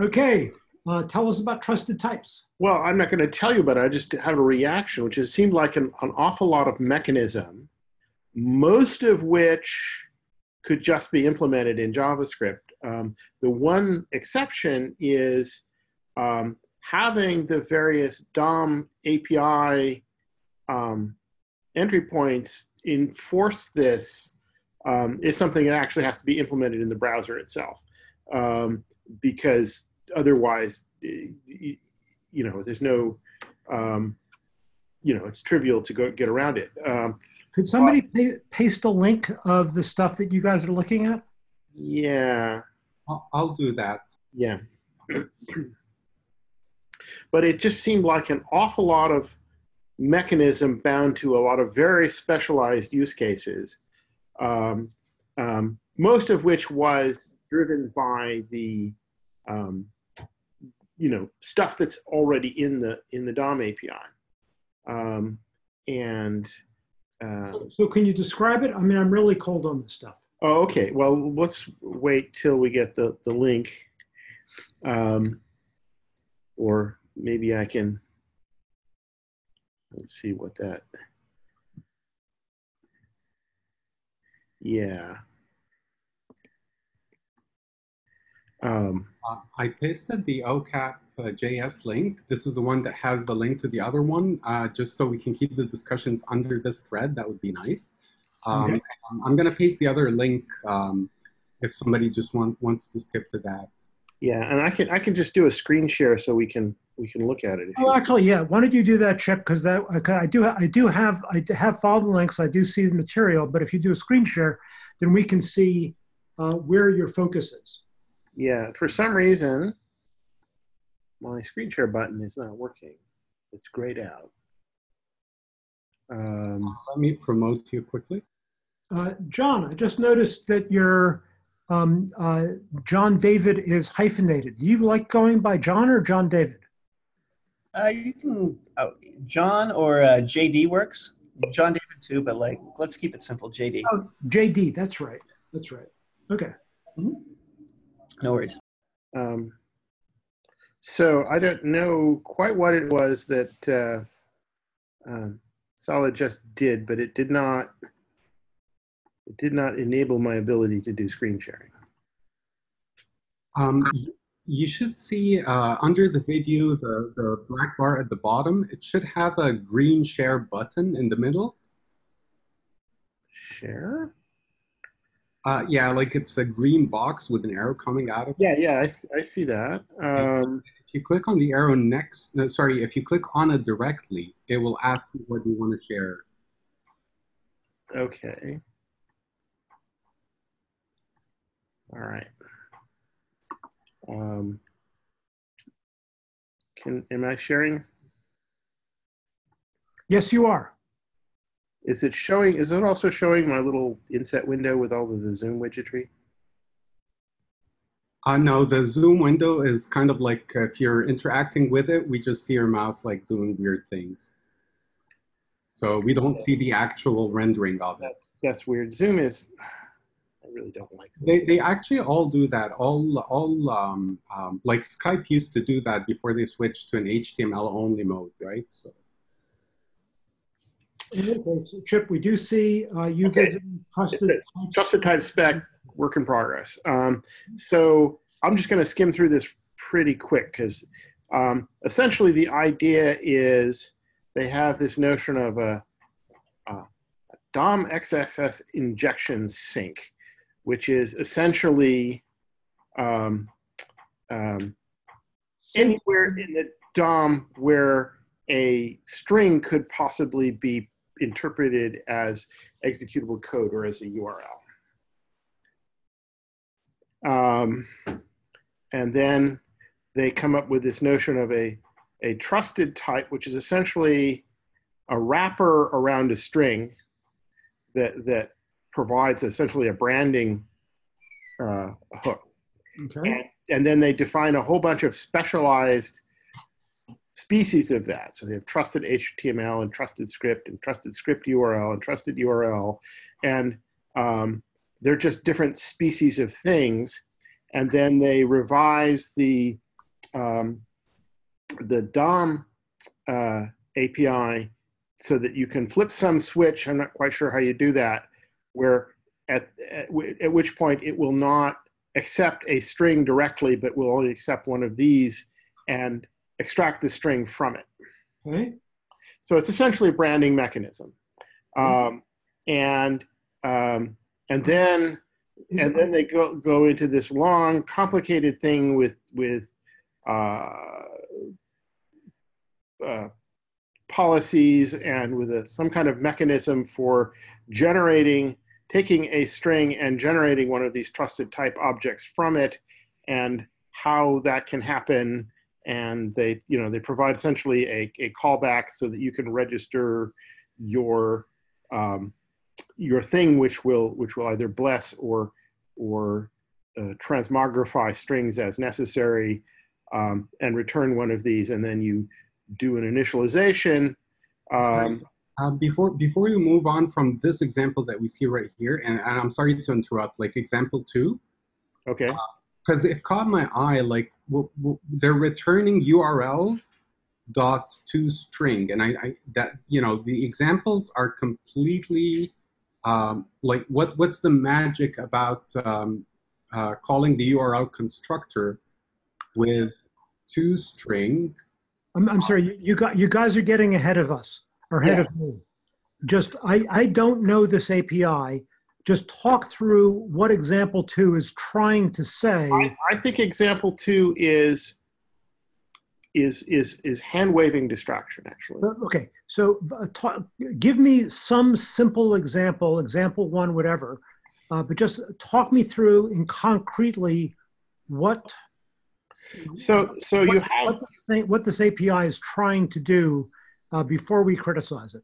Okay, uh, tell us about trusted types. Well, I'm not going to tell you, but I just have a reaction, which has seemed like an, an awful lot of mechanism, most of which could just be implemented in JavaScript. Um, the one exception is um, having the various DOM API um, entry points enforce this um, is something that actually has to be implemented in the browser itself um, because otherwise, you know, there's no, um, you know, it's trivial to go get around it. Um, Could somebody pa paste a link of the stuff that you guys are looking at? Yeah. I'll, I'll do that. Yeah. but it just seemed like an awful lot of mechanism bound to a lot of very specialized use cases, um, um, most of which was driven by the um, you know stuff that's already in the in the DOM API, um, and uh, so can you describe it? I mean, I'm really cold on this stuff. Oh, okay. Well, let's wait till we get the the link, um, or maybe I can. Let's see what that. Yeah. Um, uh, I pasted the OCAP uh, JS link. This is the one that has the link to the other one, uh, just so we can keep the discussions under this thread. That would be nice. Um, okay. I'm going to paste the other link um, if somebody just want, wants to skip to that. Yeah, and I can I can just do a screen share so we can we can look at it. Oh, actually, yeah. Why don't you do that, Chip? Because that I do I do have I have followed the links. I do see the material, but if you do a screen share, then we can see uh, where your focus is. Yeah, for some reason, my screen share button is not working. It's grayed out. Um, Let me promote you quickly. Uh, John, I just noticed that your um, uh, John David is hyphenated. Do you like going by John or John David? Uh, you can, oh, John or uh, JD works. John David too, but like, let's keep it simple, JD. Oh, JD, that's right. That's right. Okay. Mm -hmm. No worries. Um, so I don't know quite what it was that uh, um, Solid just did, but it did not. It did not enable my ability to do screen sharing. Um, you should see uh, under the video, the, the black bar at the bottom, it should have a green share button in the middle. Share? Uh, yeah, like it's a green box with an arrow coming out of it. Yeah, yeah, I, I see that. Um, if you click on the arrow next, no, sorry, if you click on it directly, it will ask you what you want to share. Okay. All right. Um, can am I sharing? Yes, you are. Is it showing, is it also showing my little inset window with all of the Zoom widgetry? Uh, no, the Zoom window is kind of like if you're interacting with it, we just see your mouse like doing weird things. So we don't see the actual rendering of it. That's, that's weird. Zoom is, I really don't like Zoom. They, they actually all do that. All, all um, um, like Skype used to do that before they switched to an HTML only mode, right? So. Okay, so Chip, we do see uh, you okay. trusted trusted type spec work in progress. Um, so I'm just going to skim through this pretty quick because um, essentially the idea is they have this notion of a, a DOM XSS injection sink, which is essentially um, um, anywhere in the DOM where a string could possibly be interpreted as executable code or as a URL. Um, and then they come up with this notion of a, a trusted type, which is essentially a wrapper around a string that, that provides essentially a branding uh, hook. Okay. And, and then they define a whole bunch of specialized species of that. So they have trusted HTML and trusted script and trusted script URL and trusted URL. And um, they're just different species of things. And then they revise the um, the DOM uh, API so that you can flip some switch. I'm not quite sure how you do that, where at, at, at which point it will not accept a string directly, but will only accept one of these and extract the string from it. Okay. So it's essentially a branding mechanism. Um, and um, and then and then they go go into this long, complicated thing with with uh, uh, policies and with a, some kind of mechanism for generating, taking a string and generating one of these trusted type objects from it, and how that can happen. And they, you know, they provide essentially a, a callback so that you can register your um, your thing, which will which will either bless or or uh, transmogrify strings as necessary, um, and return one of these, and then you do an initialization. Um, uh, before before you move on from this example that we see right here, and, and I'm sorry to interrupt, like example two. Okay. Because uh, it caught my eye, like they're returning URL dot to string, and I, I, that you know the examples are completely um, like what what's the magic about um, uh, calling the URL constructor with to string I'm, I'm sorry, you, you got you guys are getting ahead of us or ahead Yeah. of me. Just I, I don't know this API. Just talk through what example two is trying to say. I, I think example two is is is is hand waving distraction actually. Okay, so uh, ta- give me some simple example, example one, whatever, uh, but just talk me through in concretely what So so what, you have what, this thing, what this API is trying to do uh, before we criticize it.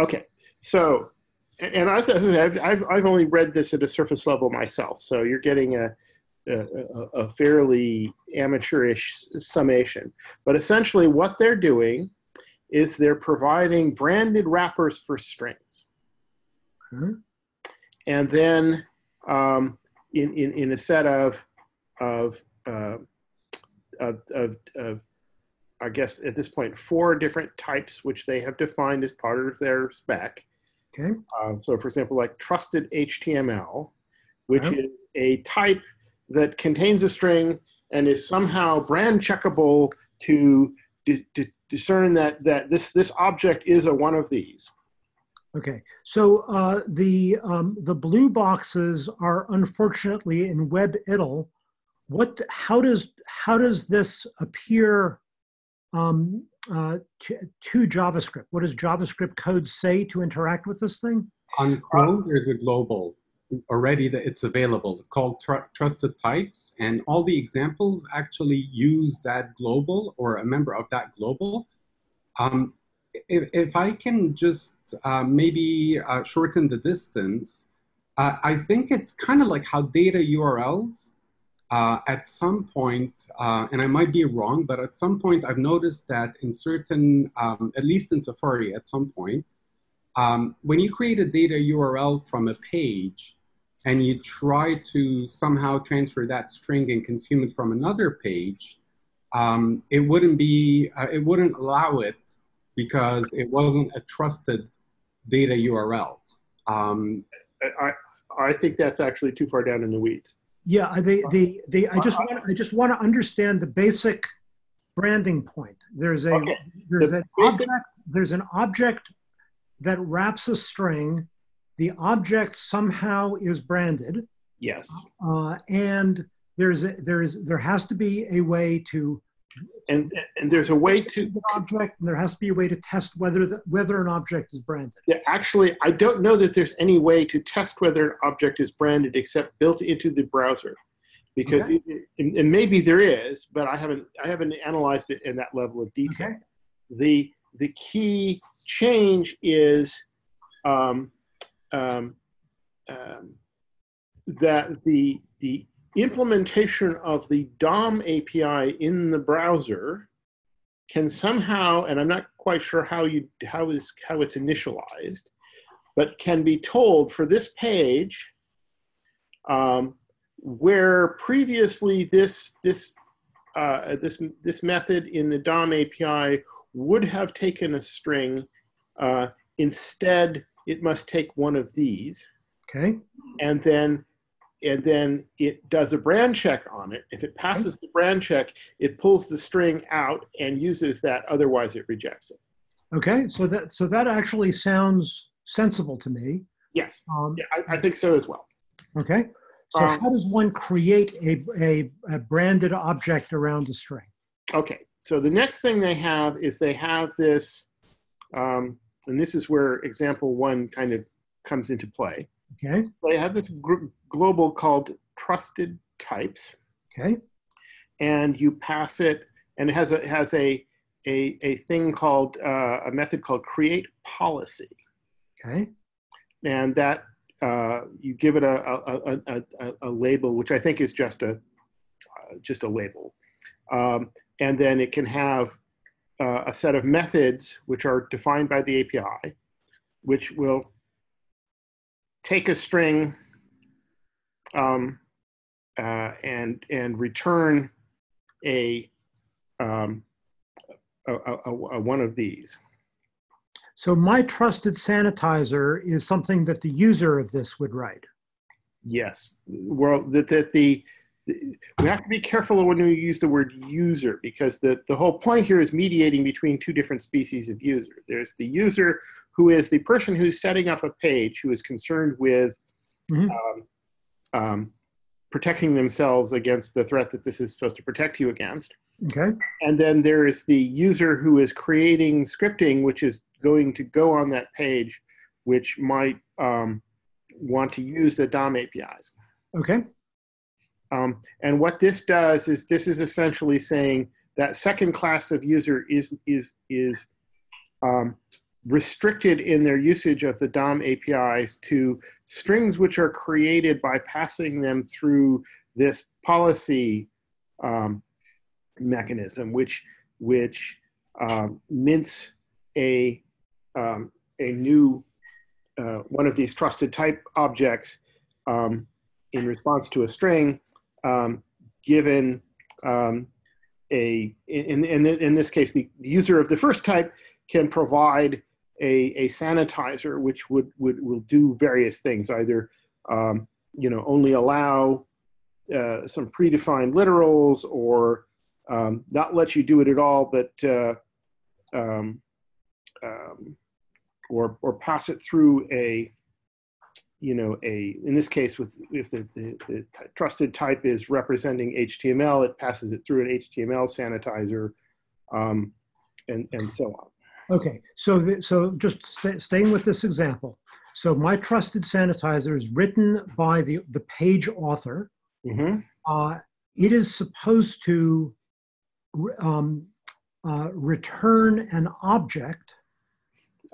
Okay, so, and I said, I've, only read this at a surface level myself, so you're getting a, a, a- a fairly amateurish summation. But essentially, what they're doing is they're providing branded wrappers for strings. Okay. And then um, in, in, in a set of, of, uh, of, of, of I guess at this point, four different types which they have defined as part of their spec. Okay. Uh, so, for example, like trusted HTML, which Okay. is a type that contains a string and is somehow brand checkable to di- discern that, that this, this object is a one of these. Okay, so uh, the um, the blue boxes are unfortunately in WebIDL. What? How does how does this appear um, uh, to, to JavaScript? What does JavaScript code say to interact with this thing? On Chrome, there's a global already that it's available called tr- trusted types, and all the examples actually use that global or a member of that global. Um, if, if I can just uh, maybe uh, shorten the distance, uh, I think it's kind of like how data URLs uh, at some point, uh, and I might be wrong, but at some point I've noticed that in certain, um, at least in Safari at some point, um, when you create a data URL from a page and you try to somehow transfer that string and consume it from another page, um, it wouldn't be, uh, it wouldn't allow it because it wasn't a trusted data URL. Um, I, I, I think that's actually too far down in the weeds. Yeah, I- the the the I just want I just want to understand the basic branding point. There's a Okay, there's the an basic- object there's an object that wraps a string. The object somehow is branded. Yes. uh, and there's a, there's there has to be a way to And, and there's a way to, an object, and there has to be a way to test whether the, whether an object is branded. Yeah, actually, I don't know that there's any way to test whether an object is branded except built into the browser, because Okay. it, and, and maybe there is, but I haven't I haven't analyzed it in that level of detail. Okay. The the key change is um, um, um, that the the implementation of the DOM API in the browser can somehow, and I'm not quite sure how you how is how it's initialized, but can be told for this page um, where previously this this uh, this this method in the DOM API would have taken a string. Uh, instead, it must take one of these, Okay. and then and then it does a brand check on it. If it passes the brand check, it pulls the string out and uses that. Otherwise, it rejects it. Okay. So that so that actually sounds sensible to me. Yes, Um, yeah, I, I think so as well. okay. So Um, how does one create a, a, a branded object around a string? Okay, so the next thing they have is they have this, um, and this is where example one kind of comes into play. Okay. They have this gr- global called trusted types, Okay. and you pass it, and it has a has a a, a thing called uh, a method called create policy, Okay. and that uh, you give it a a, a, a, a a label, which I think is just a uh, just a label, um, and then it can have uh, a set of methods which are defined by the API, which will take a string um, uh, and and return a, um, a, a, a- one of these. So my trusted sanitizer is something that the user of this would write. Yes. Well, that, that the, the- we have to be careful when we use the word user because the, the whole point here is mediating between two different species of user. There's the user who is the person who's setting up a page who is concerned with Mhm. um, um, protecting themselves against the threat that this is supposed to protect you against. Okay. And then there is the user who is creating scripting, which is going to go on that page, which might um, want to use the DOM APIs. Okay. Um, and what this does is this is essentially saying that second class of user is is is um, restricted in their usage of the DOM APIs to strings which are created by passing them through this policy um, mechanism, which which um, mints a um, a new uh, one of these trusted type objects um, in response to a string, um, given um, a in, in in this case the, the user of the first type can provide a, a sanitizer which would, would will do various things either um, you know only allow uh, some predefined literals or um, not let you do it at all but uh, um, um, or or pass it through a you know a in this case with if the, the, the trusted type is representing html it passes it through an html sanitizer um, and and so on Okay. So the, so just sta staying with this example. So my trusted sanitizer is written by the the page author. hmm Uh, it is supposed to um, uh, return an object.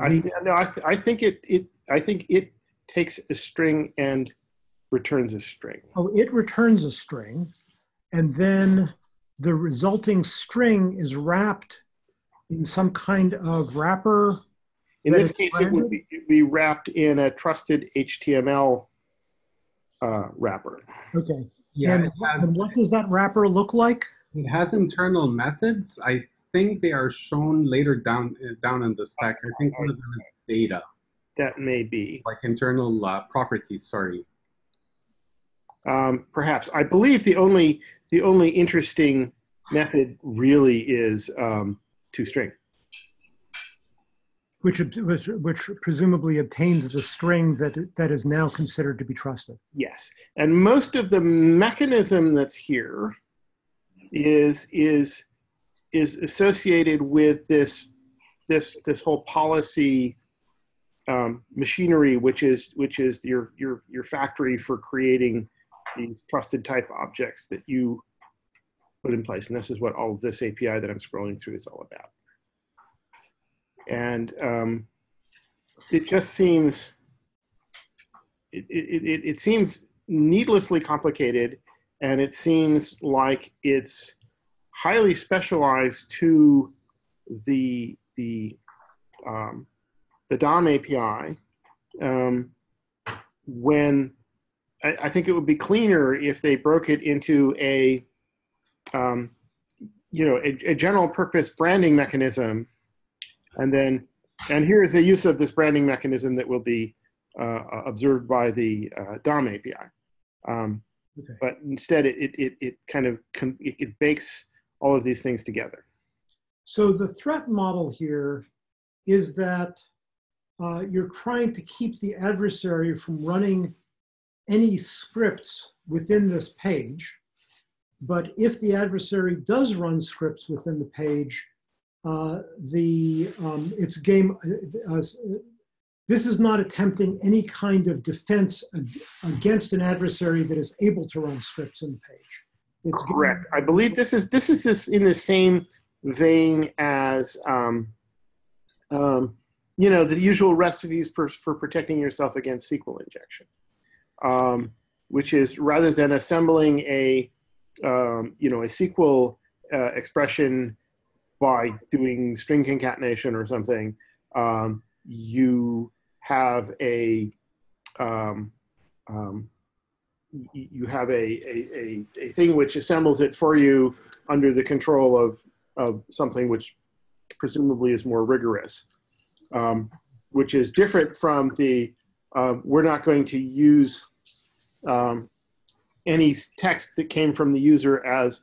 I, th- no, I, th- I think it, it I think it takes a string and returns a string. Oh, it returns a string, and then the resulting string is wrapped in some kind of wrapper. In this is case, it would be, be wrapped in a trusted HTML uh, wrapper. Okay. Yeah, and, it and what does that wrapper look like? it has internal methods. I think they are shown later down uh, down in the spec. I think one of them is data, That may be. like internal uh, properties. Sorry. Um, perhaps. I believe the only the only interesting method really is um, toString. Which, which, which presumably obtains the string that, that is now considered to be trusted. Yes, and most of the mechanism that's here is is is associated with this this this whole policy um, machinery, which is which is your your your factory for creating these trusted type objects that you put in place, and this is what all this API that I'm scrolling through is all about. And um, it just seems it, it, it, it seems needlessly complicated and it seems like it's highly specialized to the the um, the DOM API um, when I, I think it would be cleaner if they broke it into a um, you know, a, a general purpose branding mechanism, and then, and here is a use of this branding mechanism that will be uh, observed by the uh, DOM API. Um, okay. But instead, it, it, it kind of, it, it bakes all of these things together. So the threat model here is that uh, you're trying to keep the adversary from running any scripts within this page. But if the adversary does run scripts within the page, uh, the um, it's game. Uh, uh this is not attempting any kind of defense against an adversary that is able to run scripts in the page. It's Correct. I believe this is this is this in the same vein as um, um, you know the usual recipes for, for protecting yourself against SQL injection, um, which is rather than assembling a um, you know a SQL uh, expression by doing string concatenation or something, um, you have a um, um, you have a, a, a, a, thing which assembles it for you under the control of, of something which presumably is more rigorous, um, which is different from the uh, we're not going to use um, any text that came from the user as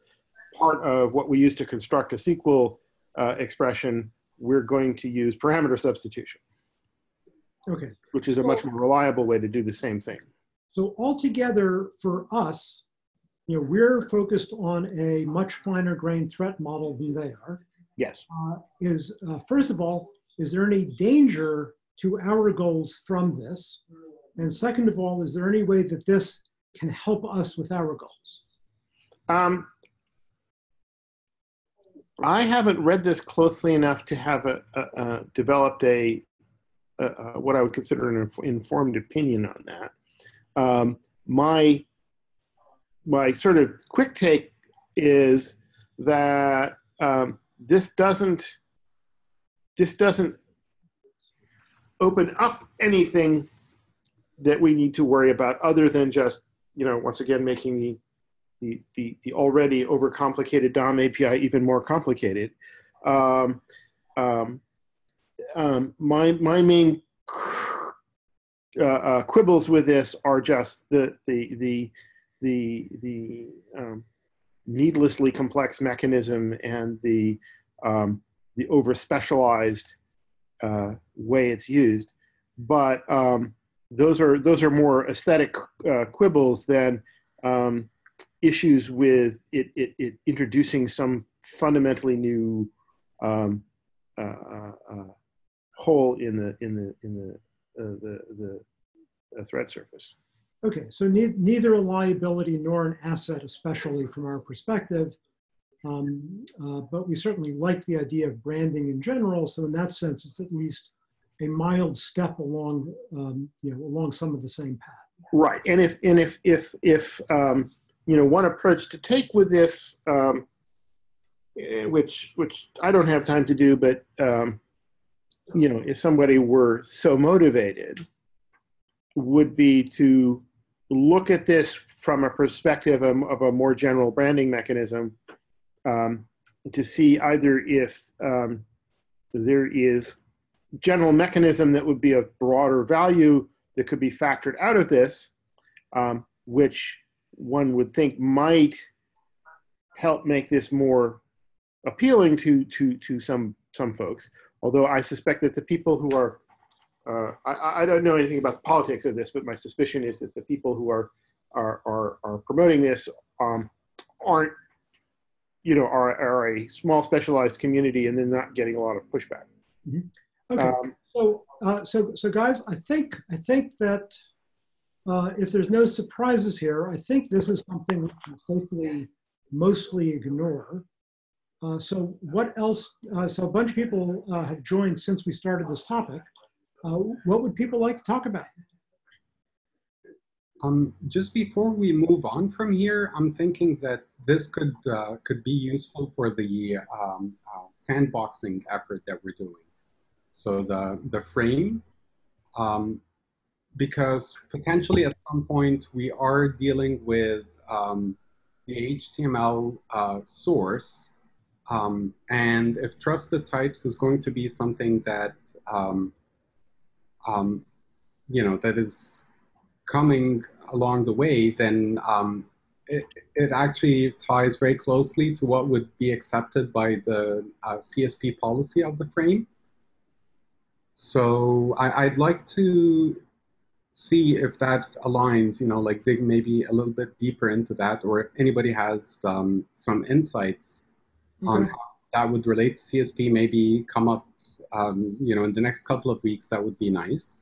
part of what we use to construct a SQL uh, expression. We're going to use parameter substitution. Okay. Which is a much more reliable way to do the same thing. So altogether for us, you know, we're focused on a much finer grained threat model than they are. Yes. Uh, is uh, first of all, is there any danger to our goals from this? And second of all, is there any way that this can help us with our goals? Um, I haven't read this closely enough to have a, a, a developed a, what I would consider an informed opinion on that. Um, my my sort of quick take is that um, this doesn't this doesn't open up anything that we need to worry about other than just you know once again making the the the, the already overcomplicated DOM API even more complicated. Um, um, um, my my main uh, uh, quibbles with this are just the the the the the um, needlessly complex mechanism and the um, the over specialized uh, way it's used. But um, those are those are more aesthetic uh, quibbles than um, issues with it, it, it, introducing some fundamentally new um, uh, uh, uh hole in the in the in the uh, the, the threat surface. Okay, so ne neither a liability nor an asset, especially from our perspective. Um, uh, but we certainly like the idea of branding in general. So in that sense, it's at least a mild step along, um, you know, along some of the same path. Right, and if and if if if um, you know one approach to take with this, um, eh, which which I don't have time to do, but um, you know, if somebody were so motivated, would be to look at this from a perspective of, of a more general branding mechanism um, to see either if um, there is general mechanism that would be of broader value that could be factored out of this, um, which one would think might help make this more appealing to to to some some folks Although I suspect that the people who are, uh, I, I, don't know anything about the politics of this, but my suspicion is that the people who are are are, are promoting this um, aren't, you know, are, are a small specialized community, and they're not getting a lot of pushback. Mm-hmm. Okay. Um, so, uh, so, so, guys, I think I think that uh, if there's no surprises here, I think this is something we can safely mostly ignore. Uh, so what else, uh, so a bunch of people uh, have joined since we started this topic. Uh, what would people like to talk about? Um, just before we move on from here, I'm thinking that this could uh, could be useful for the um, sandboxing effort that we're doing. So the, the frame, um, because potentially at some point we are dealing with um, the HTML source Um, and if trusted types is going to be something that, um, um, you know, that is coming along the way, then um, it, it actually ties very closely to what would be accepted by the uh, CSP policy of the frame. So I, would like to see if that aligns, you know, like dig maybe a little bit deeper into that, or if anybody has um, some insights mm-hmm. on how that would relate to CSP, maybe come up, um, you know, in the next couple of weeks, that would be nice.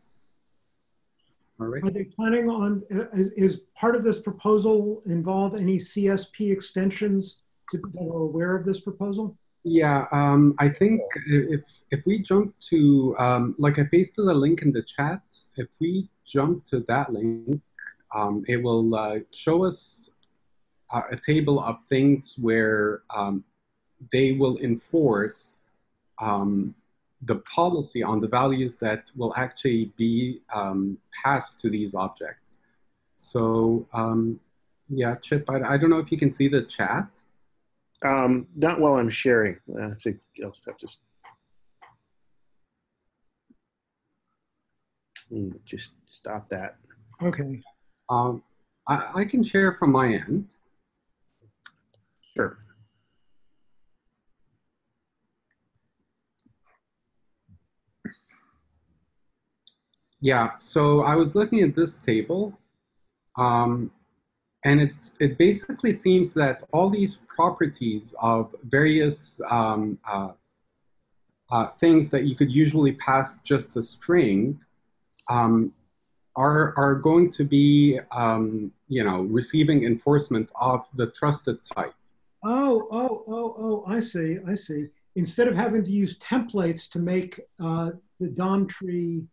All right. Are they planning on, uh, is, is part of this proposal involve any CSP extensions to, that are aware of this proposal? Yeah, um, I think if if we jump to um, like I pasted a link in the chat. If we jump to that link, um, it will uh, show us uh, a table of things where um, they will enforce um, the policy on the values that will actually be um, passed to these objects. So yeah, Chip, I, I don't know if you can see the chat. Um, not while I'm sharing. I think I'll have to hmm, just stop that. Okay. Um, I, I can share from my end. Sure. Yeah, so I was looking at this table. Um, and it, it basically seems that all these properties of various um, uh, uh, things that you could usually pass just a string um, are, are going to be, um, you know, receiving enforcement of the trusted type. Oh, oh, oh, oh, I see, I see. Instead of having to use templates to make uh, the DOM tree,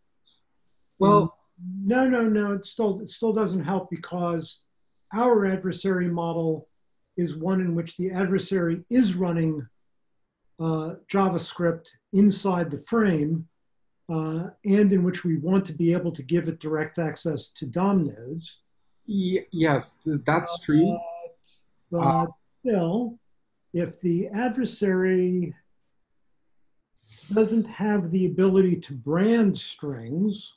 well, no, no, no, it still, it still doesn't help because our adversary model is one in which the adversary is running uh, JavaScript inside the frame uh, and in which we want to be able to give it direct access to DOM nodes. Yes, that's true. But, uh, still, if the adversary doesn't have the ability to brand strings,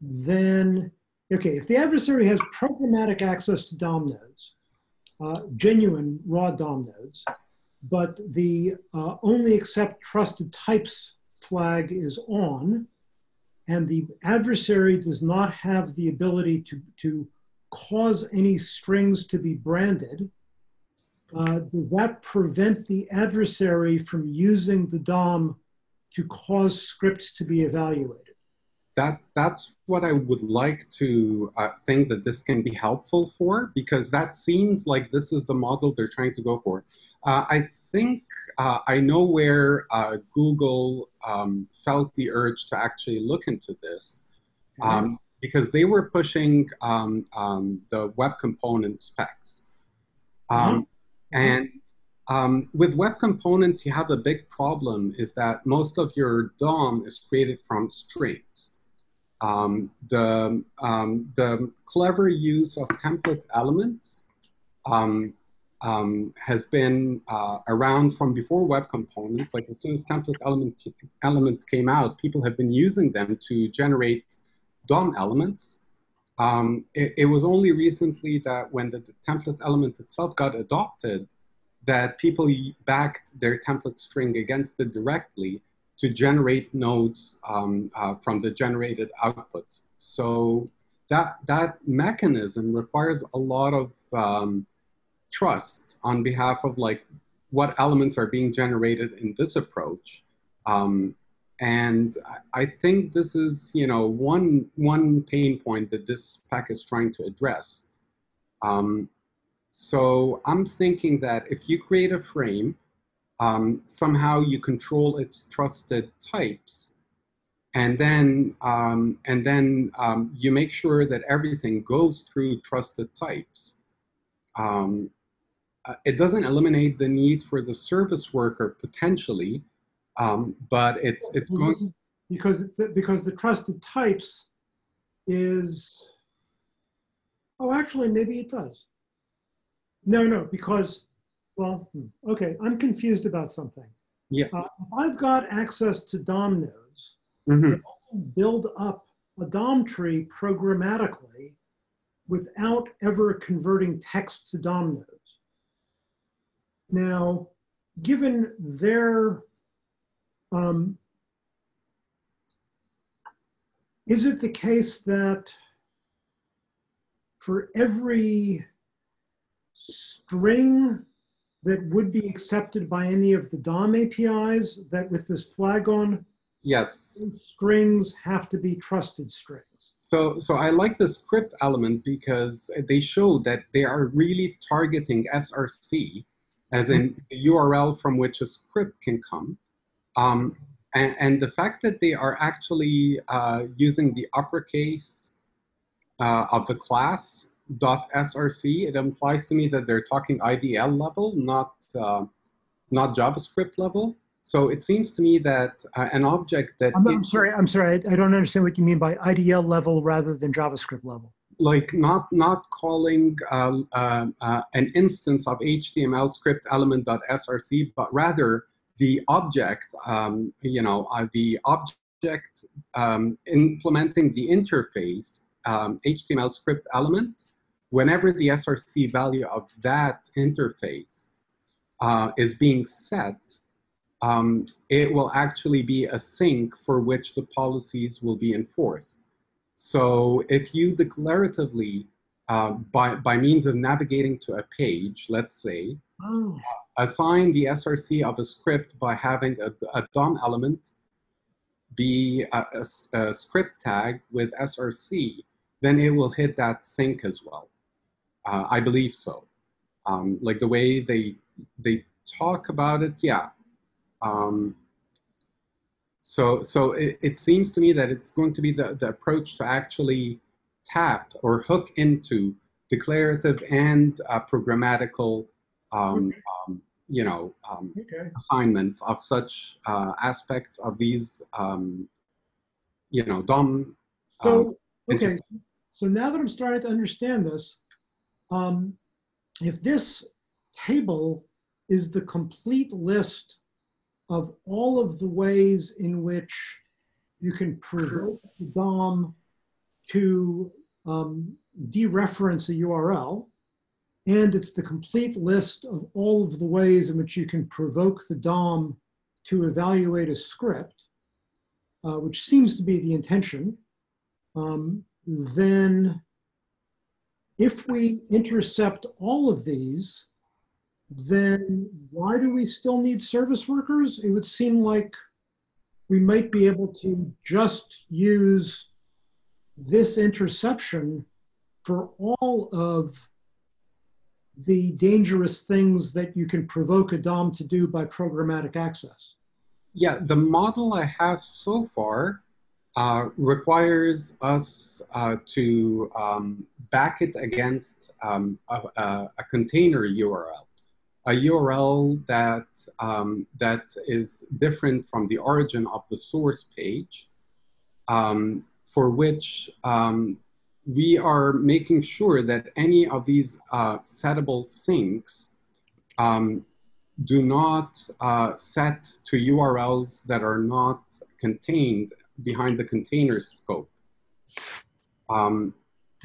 then okay, if the adversary has programmatic access to DOM nodes, uh, genuine raw DOM nodes, but the uh, only accept trusted types flag is on, and the adversary does not have the ability to, to cause any strings to be branded, uh, does that prevent the adversary from using the DOM to cause scripts to be evaluated? That that's what I would like to uh, think that this can be helpful for because that seems like this is the model they're trying to go for. Uh, I think uh, I know where uh, Google um, felt the urge to actually look into this um, because they were pushing um, um the web component specs. Um, mm-hmm. And um, with web components, you have a big problem is that most of your DOM is created from strings. Um, the, um, the clever use of template elements um, um, has been uh, around from before web components. Like as soon as template element, elements came out, people have been using them to generate DOM elements. Um, it, it, was only recently that when the, the template element itself got adopted, that people backed their template string against it directly to generate nodes um, uh, from the generated output. So that, that mechanism requires a lot of um, trust on behalf of like what elements are being generated in this approach. Um, and I think this is, you know, one, one pain point that this spec is trying to address. Um, so I'm thinking that if you create a frame um, somehow you control its trusted types. And then, um, and then um, you make sure that everything goes through trusted types. Um, uh, it doesn't eliminate the need for the service worker potentially, um, but it's, it's going... Because, because the trusted types is, oh, actually, maybe it does. No, no, because Well, hmm, okay, I'm confused about something. Yeah. Uh, if I've got access to DOM nodes, Mhm. I build up a DOM tree programmatically without ever converting text to DOM nodes. Now, given their, um, is it the case that for every string that would be accepted by any of the DOM APIs that with this flag on, Yes. strings have to be trusted strings. So, so I like the script element because they show that they are really targeting SRC, as in the URL from which a script can come. Um, and, and the fact that they are actually uh, using the uppercase uh, of the class .src, it implies to me that they're talking IDL level, not uh, not JavaScript level. So it seems to me that uh, an object that I'm, I'm sorry, I'm sorry, I, I don't understand what you mean by IDL level rather than JavaScript level. like not not calling uh, uh, uh, an instance of HTML script element.src, but rather the object, um, you know, uh, the object um, implementing the interface um, HTML script element. Whenever the SRC value of that interface uh, is being set, um, it will actually be a sink for which the policies will be enforced. So if you declaratively, uh, by, by means of navigating to a page, let's say, Oh, assign the SRC of a script by having a, a DOM element be a script tag with SRC, then it will hit that sink as well. Uh, I believe so. Um, like the way they they talk about it, yeah. Um, so so it, it seems to me that it's going to be the, the approach to actually tap or hook into declarative and uh, programmatical um, um, you know um, okay. assignments of such uh, aspects of these um, you know DOM So, okay, so now that I'm starting to understand this, um, if this table is the complete list of all of the ways in which you can provoke the DOM to um, dereference a URL, and it's the complete list of all of the ways in which you can provoke the DOM to evaluate a script, uh, which seems to be the intention, um, then if we intercept all of these, then why do we still need service workers? It would seem like we might be able to just use this interception for all of the dangerous things that you can provoke a DOM to do by programmatic access. yeah the model I have so far uh, requires us uh, to um, back it against um, a, a, container URL, a URL that um, that is different from the origin of the source page, um, for which um, we are making sure that any of these uh, settable sinks um, do not uh, set to URLs that are not contained behind the container scope. Um,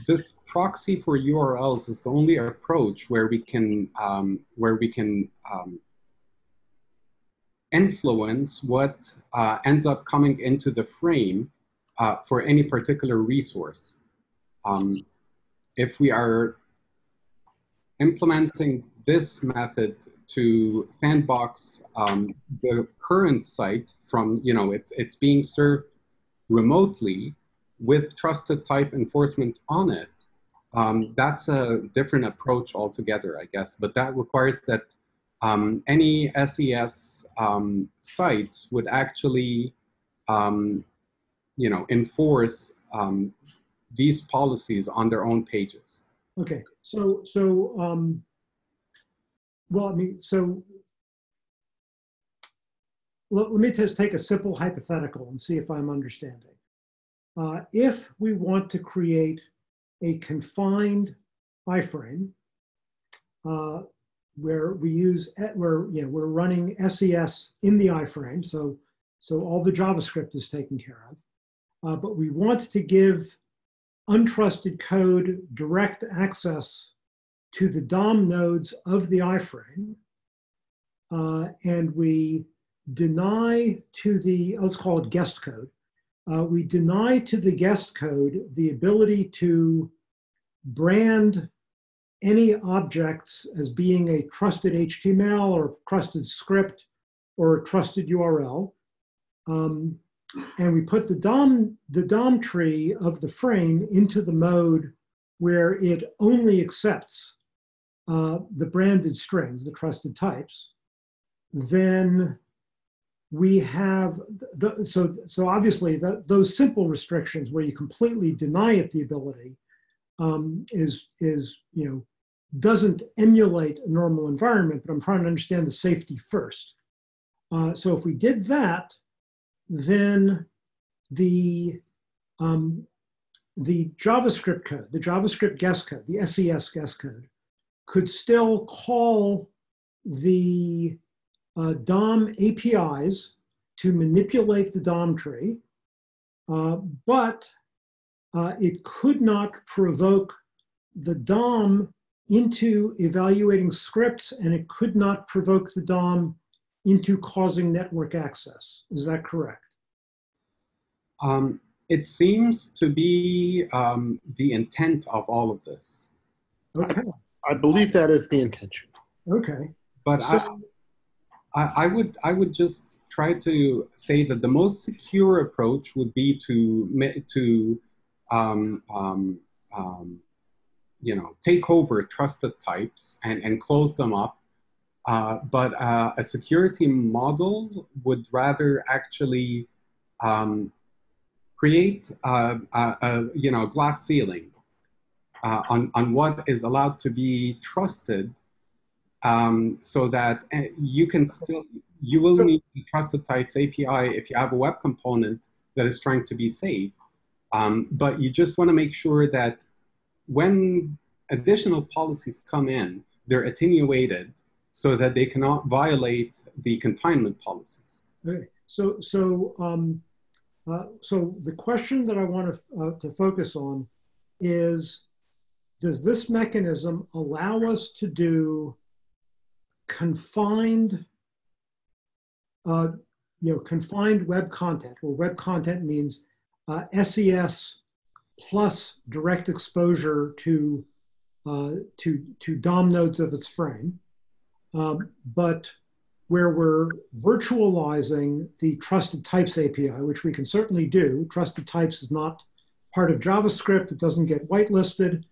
this proxy for URLs is the only approach where we can um, where we can um, influence what uh, ends up coming into the frame uh, for any particular resource. Um, if we are implementing this method to sandbox um, the current site from, you know, it's, it's being served remotely with trusted type enforcement on it, um, that's a different approach altogether, I guess. But that requires that um, any SES um, sites would actually, um, you know, enforce um, these policies on their own pages. Okay, so, so, um, well, I mean, so let, me just take a simple hypothetical and see if I'm understanding. Uh, if we want to create a confined iframe, uh, where we use where you know we're running SES in the iframe, so so all the JavaScript is taken care of. Uh, but we want to give untrusted code direct access to the DOM nodes of the iframe, uh, and we deny to the let's call it guest code. Uh, we deny to the guest code the ability to brand any objects as being a trusted HTML or trusted script or a trusted URL. Um, and we put the DOM, the DOM tree of the frame into the mode where it only accepts uh, the branded strings, the trusted types, then we have, the, so, so obviously the, those simple restrictions where you completely deny it the ability um, is, is, you know, doesn't emulate a normal environment, but I'm trying to understand the safety first. Uh, so if we did that, then the, um, the JavaScript code, the JavaScript guest code, the SES guest code, could still call the uh, DOM APIs to manipulate the DOM tree, uh, but uh, it could not provoke the DOM into evaluating scripts and it could not provoke the DOM into causing network access. Is that correct? Um, it seems to be um, the intent of all of this. Okay. I, I, believe that is the intention. Okay. But so, I, would I would just try to say that the most secure approach would be to to um, um, um, you know take over trusted types and, and close them up. Uh, but uh, a security model would rather actually um, create a, a, a, you know glass ceiling uh, on, on what is allowed to be trusted um, so that uh, you can still you will need the trusted types API if you have a web component that is trying to be safe um, but you just want to make sure that when additional policies come in they're attenuated so that they cannot violate the confinement policies. Okay. So, so, um, uh, so the question that I want to, uh, to focus on is, does this mechanism allow us to do confined, uh, you know, confined web content, where web content means SES uh, plus direct exposure to, uh, to, to DOM nodes of its frame, um, but where we're virtualizing the trusted types API, which we can certainly do. Trusted types is not part of JavaScript. It doesn't get whitelisted.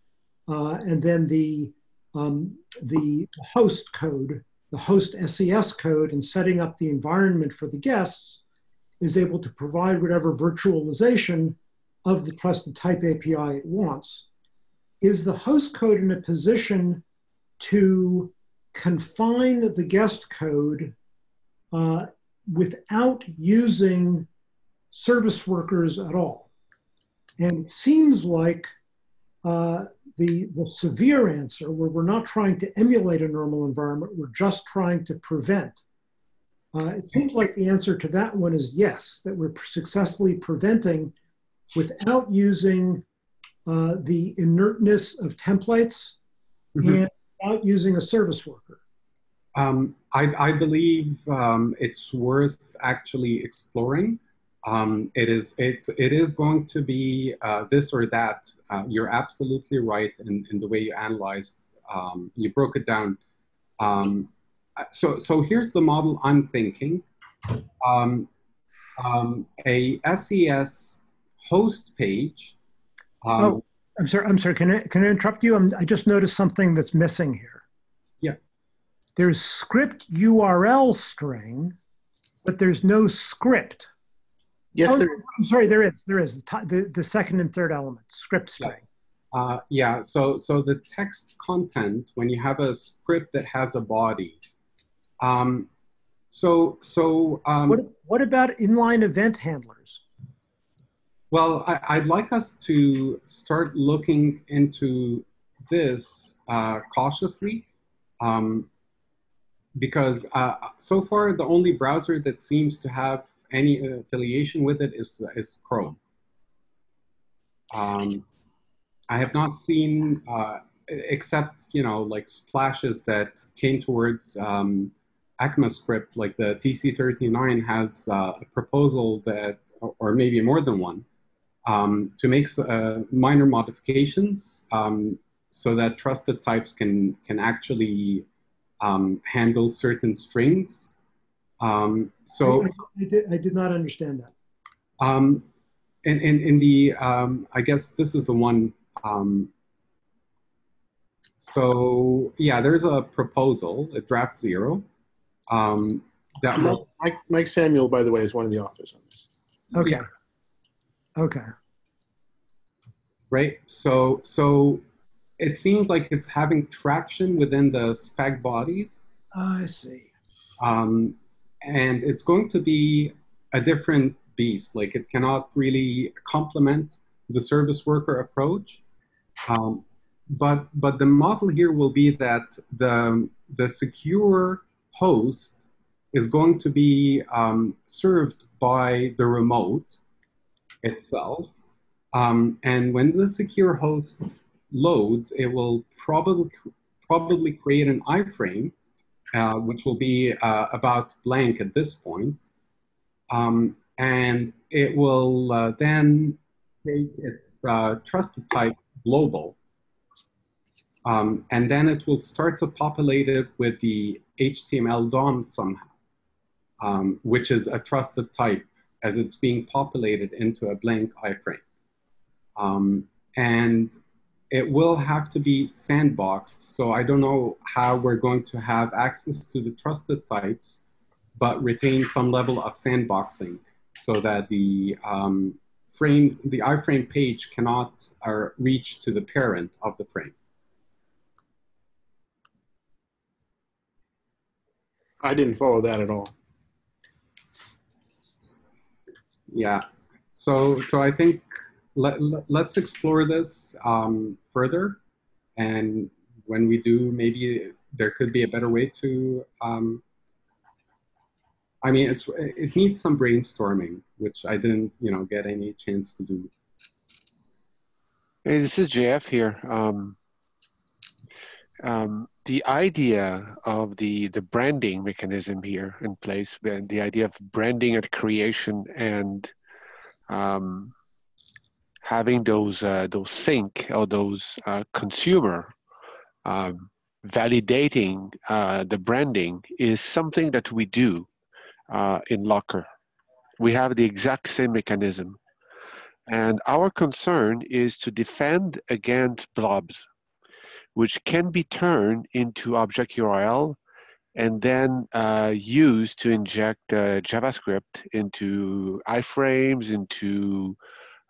Uh, and then the, um, the host code, the host SES code and setting up the environment for the guests is able to provide whatever virtualization of the trusted type API it wants. Is the host code in a position to confine the guest code uh, without using service workers at all. And it seems like uh, the, the severe answer, where we're not trying to emulate a normal environment, we're just trying to prevent. Uh, it seems like the answer to that one is yes, that we're successfully preventing without using uh, the inertness of templates mm-hmm. and without using a service worker? Um, I, I, believe um, it's worth actually exploring. Um, it is it's it is going to be uh, this or that. Uh, you're absolutely right in, in the way you analyzed. Um, you broke it down. Um, so so here's the model I'm thinking. Um, a SES host page. oh I'm sorry. I'm sorry. Can I can I interrupt you? I'm, I just noticed something that's missing here. Yeah. There's script URL string, but there's no script. Yes, oh, there. I'm sorry. There is. There is the, the, the second and third element script string. Yes. Uh, yeah. So so the text content when you have a script that has a body. Um, so so. Um, what what about inline event handlers? Well, I, would like us to start looking into this uh, cautiously. Um, because uh, so far the only browser that seems to have any affiliation with it is, is Chrome. Um, I have not seen, uh, except, you know, like splashes that came towards um, ECMAScript, like the TC39 has uh, a proposal that, or maybe more than one, um, to make uh, minor modifications um, so that trusted types can, can actually um, handle certain strings. Um, so I, I, did, I, did, not understand that. Um, in, in, in the, um, I guess this is the one. Um, so yeah, there's a proposal at draft zero. Um, that Mike, Mike Samuel, by the way, is one of the authors on this. Okay. Yeah. Okay. Right. So so it seems like it's having traction within the spec bodies. I see. Um, and it's going to be a different beast. Like it cannot really complement the service worker approach. Um, but but the model here will be that the the secure host is going to be um, served by the remote itself. Um, and when the secure host loads, it will probably probably create an iframe, uh, which will be uh, about blank at this point. Um, and it will uh, then make its uh, trusted type global. Um, and then it will start to populate it with the HTML DOM somehow, um, which is a trusted type as it's being populated into a blank iframe. Um, and it will have to be sandboxed. So I don't know how we're going to have access to the trusted types, but retain some level of sandboxing so that the um, frame, the iframe page cannot uh, reach to the parent of the frame. I didn't follow that at all. Yeah. So, so I think let, us explore this um, further. And when we do, maybe there could be a better way to, um, I mean, it's, it needs some brainstorming, which I didn't, you know, get any chance to do. Hey, this is JF here. Um, um, the idea of the the branding mechanism here in place, and the idea of branding at creation and um, having those uh, those sink or those uh, consumer um, validating uh, the branding is something that we do uh, in Locker. We have the exact same mechanism. And our concern is to defend against blobs, which can be turned into object URL and then uh, used to inject uh, JavaScript into iframes, into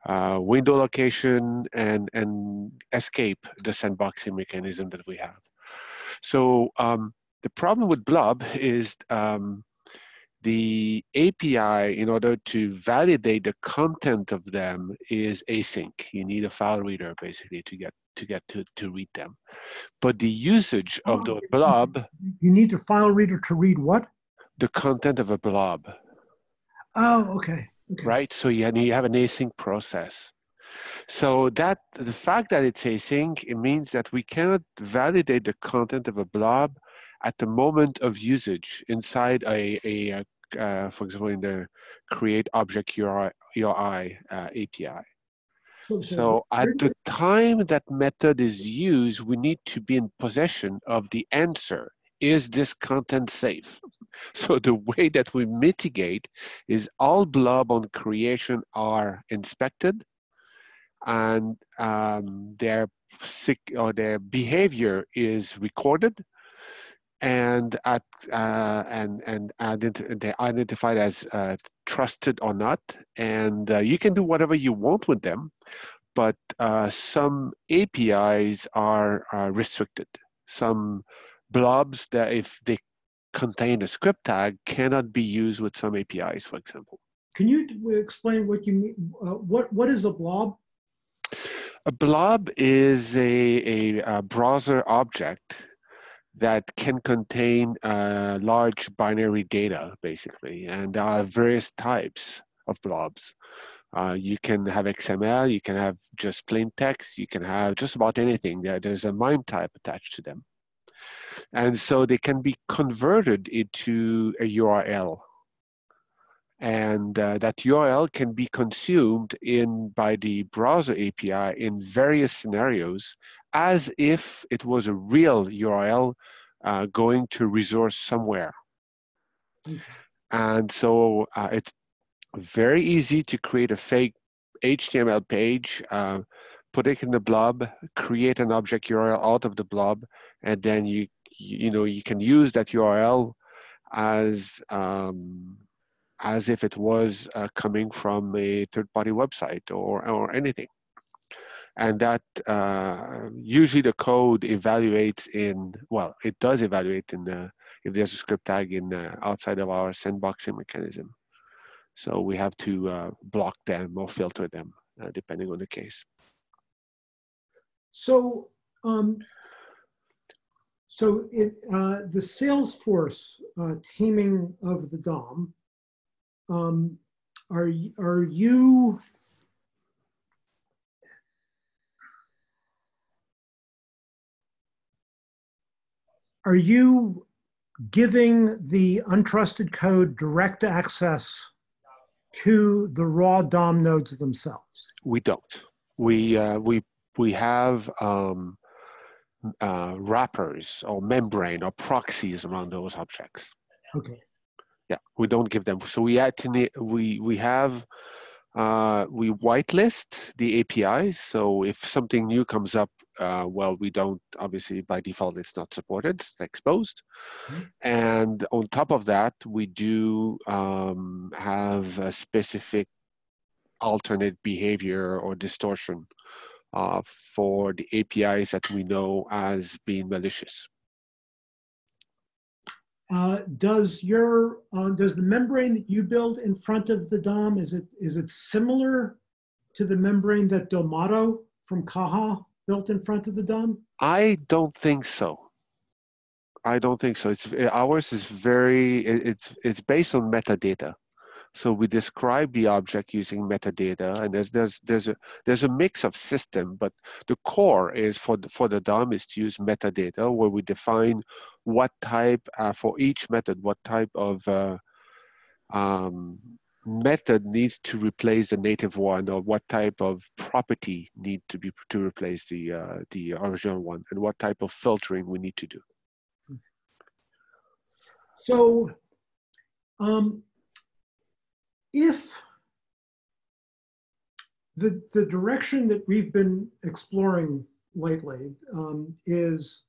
uh, window location and, and escape the sandboxing mechanism that we have. So um, the problem with Blob is um, the API, in order to validate the content of them, is async. You need a file reader basically to get to get to, to read them. But the usage of oh, the blob. You need a file reader to read what? The content of a blob. Oh, okay. Okay. Right. So you, you have an async process. So that the fact that it's async, it means that we cannot validate the content of a blob at the moment of usage inside a, a, a uh, for example, in the create object URI, URI uh, API. So, so at the time that method is used, we need to be in possession of the answer. Is this content safe? So the way that we mitigate is all blob on creation are inspected and um, their sick or their behavior is recorded and at uh, and and ident- they're identified as uh, trusted or not. And uh, you can do whatever you want with them but uh, some apis are, are restricted. Some blobs that if they contain a script tag cannot be used with some APIs, for example. Can you explain what you mean? Uh, what what is a blob? A blob is a, a, a browser object that can contain uh, large binary data, basically, and there are various types of blobs. Uh, you can have XML, you can have just plain text, you can have just about anything. There, there's a MIME type attached to them. And so they can be converted into a URL. And uh, that URL can be consumed in by the browser API in various scenarios as if it was a real URL uh, going to resource somewhere. Mm-hmm. And so uh, it's very easy to create a fake HTML page, uh, put it in the blob, create an object URL out of the blob, and then you you know you can use that URL as um, as if it was uh, coming from a third-party website or or anything. And that uh, usually the code evaluates in well it does evaluate in the if there's a script tag in uh, outside of our sandboxing mechanism. So we have to uh, block them or filter them uh, depending on the case so um, so it, uh, the salesforce uh, taming of the dom um, are are you are you giving the untrusted code direct access to the raw DOM nodes themselves? We don't. We uh, we we have um, uh, wrappers or membrane or proxies around those objects. Okay. Yeah, we don't give them. So we add to we we have uh, we whitelist the APIs. So if something new comes up uh, well, we don't, obviously, by default, it's not supported, it's exposed. Mm-hmm. And on top of that, we do um, have a specific alternate behavior or distortion uh, for the APIs that we know as being malicious. Uh, does your uh, does the membrane that you build in front of the DOM is it is it similar to the membrane that Domado from Caja built in front of the DOM? I don't think so. I don't think so. It's ours is very it's it's based on metadata. So we describe the object using metadata, and there's there's there's a there's a mix of system, but the core is for the, for the DOM is to use metadata, where we define what type uh, for each method, what type of uh, um, method needs to replace the native one or what type of property need to be to replace the uh, the original one and what type of filtering we need to do. So um, if the the direction that we've been exploring lately um, is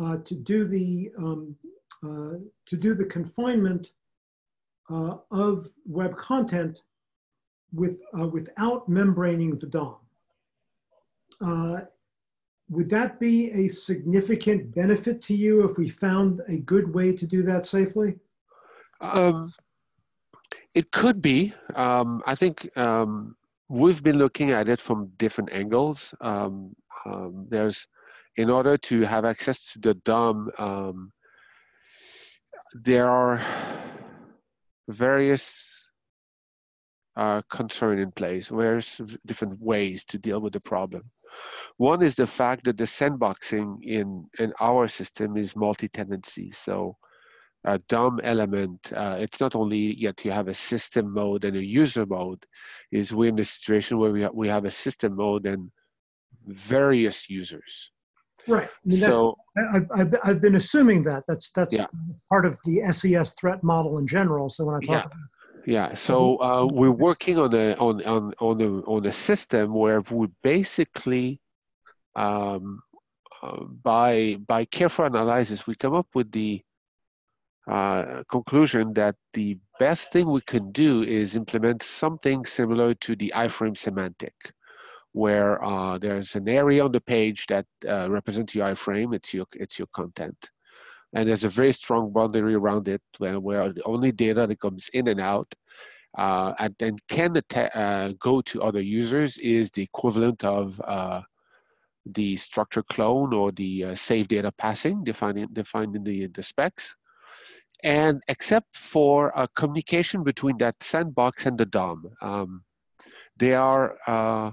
uh, to do the um, uh, to do the confinement uh, of web content with, uh, without membraning the DOM. Uh, would that be a significant benefit to you if we found a good way to do that safely? Um, it could be. Um, I think um, we've been looking at it from different angles. Um, um there's, in order to have access to the DOM, um, there are various uh, concern in place, various different ways to deal with the problem. One is the fact that the sandboxing in, in our system is multi-tenancy. So a DOM element, uh, it's not only yet you have a system mode and a user mode, is we're in a situation where we, ha we have a system mode and various users. Right. I mean, so I've, I've, I've, been assuming that that's that's yeah. part of the SES threat model in general. So when I talk yeah. about yeah, so uh, we're working on a on on on a, on a system where we basically, um, uh, by by careful analysis, we come up with the uh, conclusion that the best thing we can do is implement something similar to the iframe semantic where uh, there's an area on the page that uh, represents your iframe, it's your, it's your content. And there's a very strong boundary around it where, where the only data that comes in and out uh, and then can uh, go to other users is the equivalent of the structure clone or the uh, save data passing defined in, defined in the, the specs. And except for a communication between that sandbox and the DOM, um, they are, uh,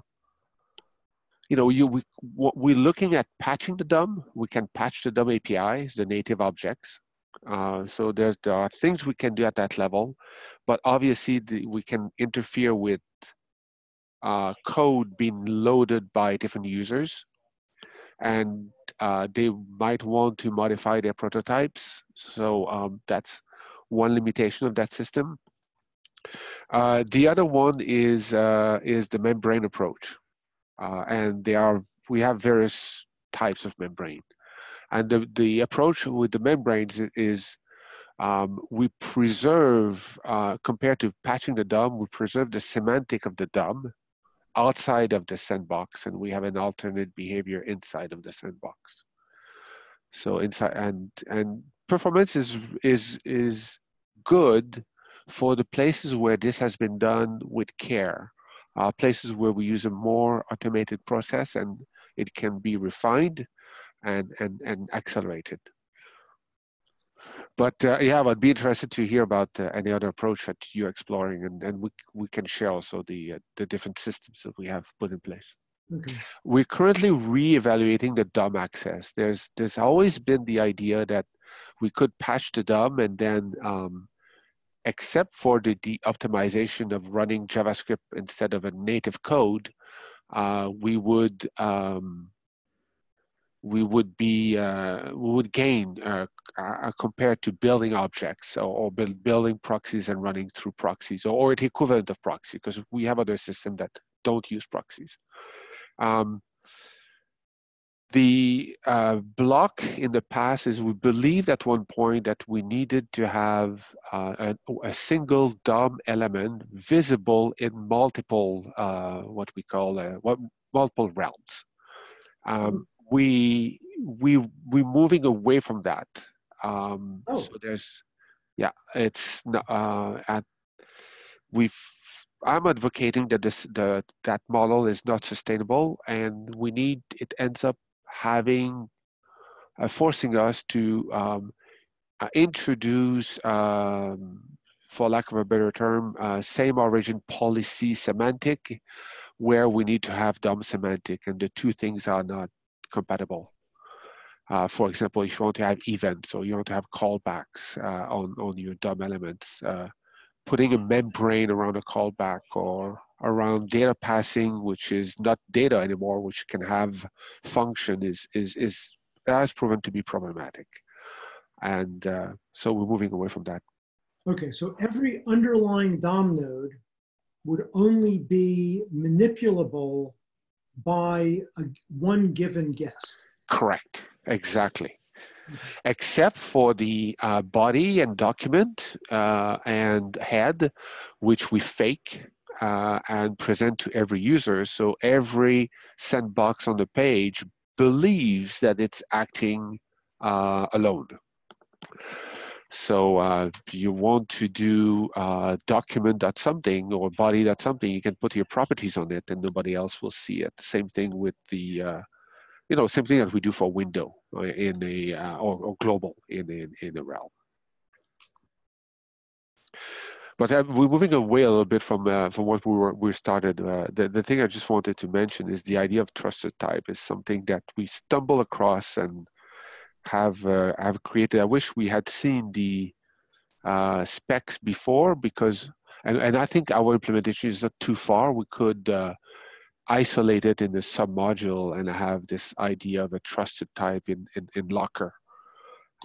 you know, you, we, we're looking at patching the DOM. We can patch the DOM APIs, the native objects. Uh, so there's, there are things we can do at that level, but obviously the, we can interfere with uh, code being loaded by different users and uh, they might want to modify their prototypes. So um, that's one limitation of that system. Uh, the other one is is the membrane approach, and they are we have various types of membrane. And the, the approach with the membranes is um, we preserve, uh, compared to patching the DOM, we preserve the semantic of the DOM outside of the sandbox and we have an alternate behavior inside of the sandbox. So inside and and performance is is is good for the places where this has been done with care, uh, places where we use a more automated process and it can be refined and and and accelerated. But uh, yeah, I'd be interested to hear about uh, any other approach that you're exploring, and, and we, we can share also the uh, the different systems that we have put in place. Okay. We're currently re-evaluating the DOM access. There's there's always been the idea that we could patch the DOM and then, um, except for the, the optimization of running JavaScript instead of a native code, uh, we would um, we would be uh, we would gain uh, uh, compared to building objects or, or build, building proxies and running through proxies or, or the equivalent of proxy because we have other systems that don't use proxies. Um, the uh, block in the past is we believed at one point that we needed to have uh, a, a, single DOM element visible in multiple, uh, what we call, what, multiple realms. Um, we we we're moving away from that. Um, oh. So there's, yeah, it's uh, at we've. I'm advocating that this the that model is not sustainable, and we need it ends up having uh, forcing us to um, uh, introduce, um, for lack of a better term, uh, same origin policy semantic, where we need to have DOM semantic, and the two things are not compatible. Uh, for example, if you want to have events or you want to have callbacks uh, on, on your DOM elements, uh, putting a membrane around a callback or around data passing, which is not data anymore, which can have function, is, is, is has proven to be problematic. And uh, so we're moving away from that. Okay, so every underlying DOM node would only be manipulable by a, one given guest. Correct, exactly. Except for the uh, body and document uh, and head, which we fake uh, and present to every user. So every sandbox on the page believes that it's acting uh, alone. So uh, you want to do uh, document that something or body that something, you can put your properties on it and nobody else will see it. Same thing with the, uh, you know, same thing that we do for window uh, in a, uh, or, or, global in, in, in a realm. But uh, we're moving away a little bit from uh, from what we were we started. Uh, the the thing I just wanted to mention is the idea of trusted type is something that we stumble across and have uh, have created. I wish we had seen the uh, specs before because, and, and I think our implementation is not too far. We could uh, isolate it in the submodule and have this idea of a trusted type in, in, in Locker.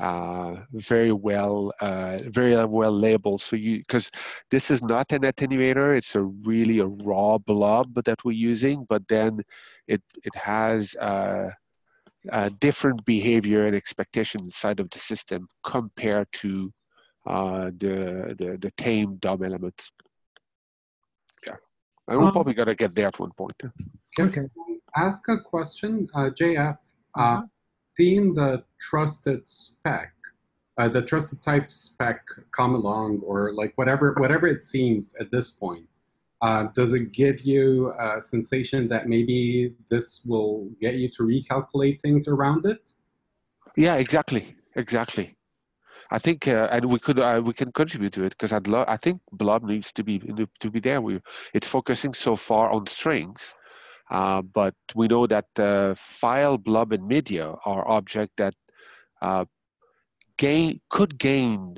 Uh, very well, uh, very well labeled. So you, because this is not an attenuator, it's a really a raw blob that we're using, but then it it has uh, uh, different behavior and expectations inside of the system compared to uh, the, the, the tame DOM elements. Yeah, and we're um, probably gonna get there at one point. Can okay. ask a question, uh, JF? Uh, uh-huh. Seeing the trusted spec, uh, the trusted type spec come along, or like whatever whatever it seems at this point, uh, does it give you a sensation that maybe this will get you to recalculate things around it? Yeah, exactly, exactly. I think, uh, and we could uh, we can contribute to it because I'd love. I think Blob needs to be to be there. We it's focusing so far on strings, uh, but we know that uh, file, blob, and media are object that uh, gain could gain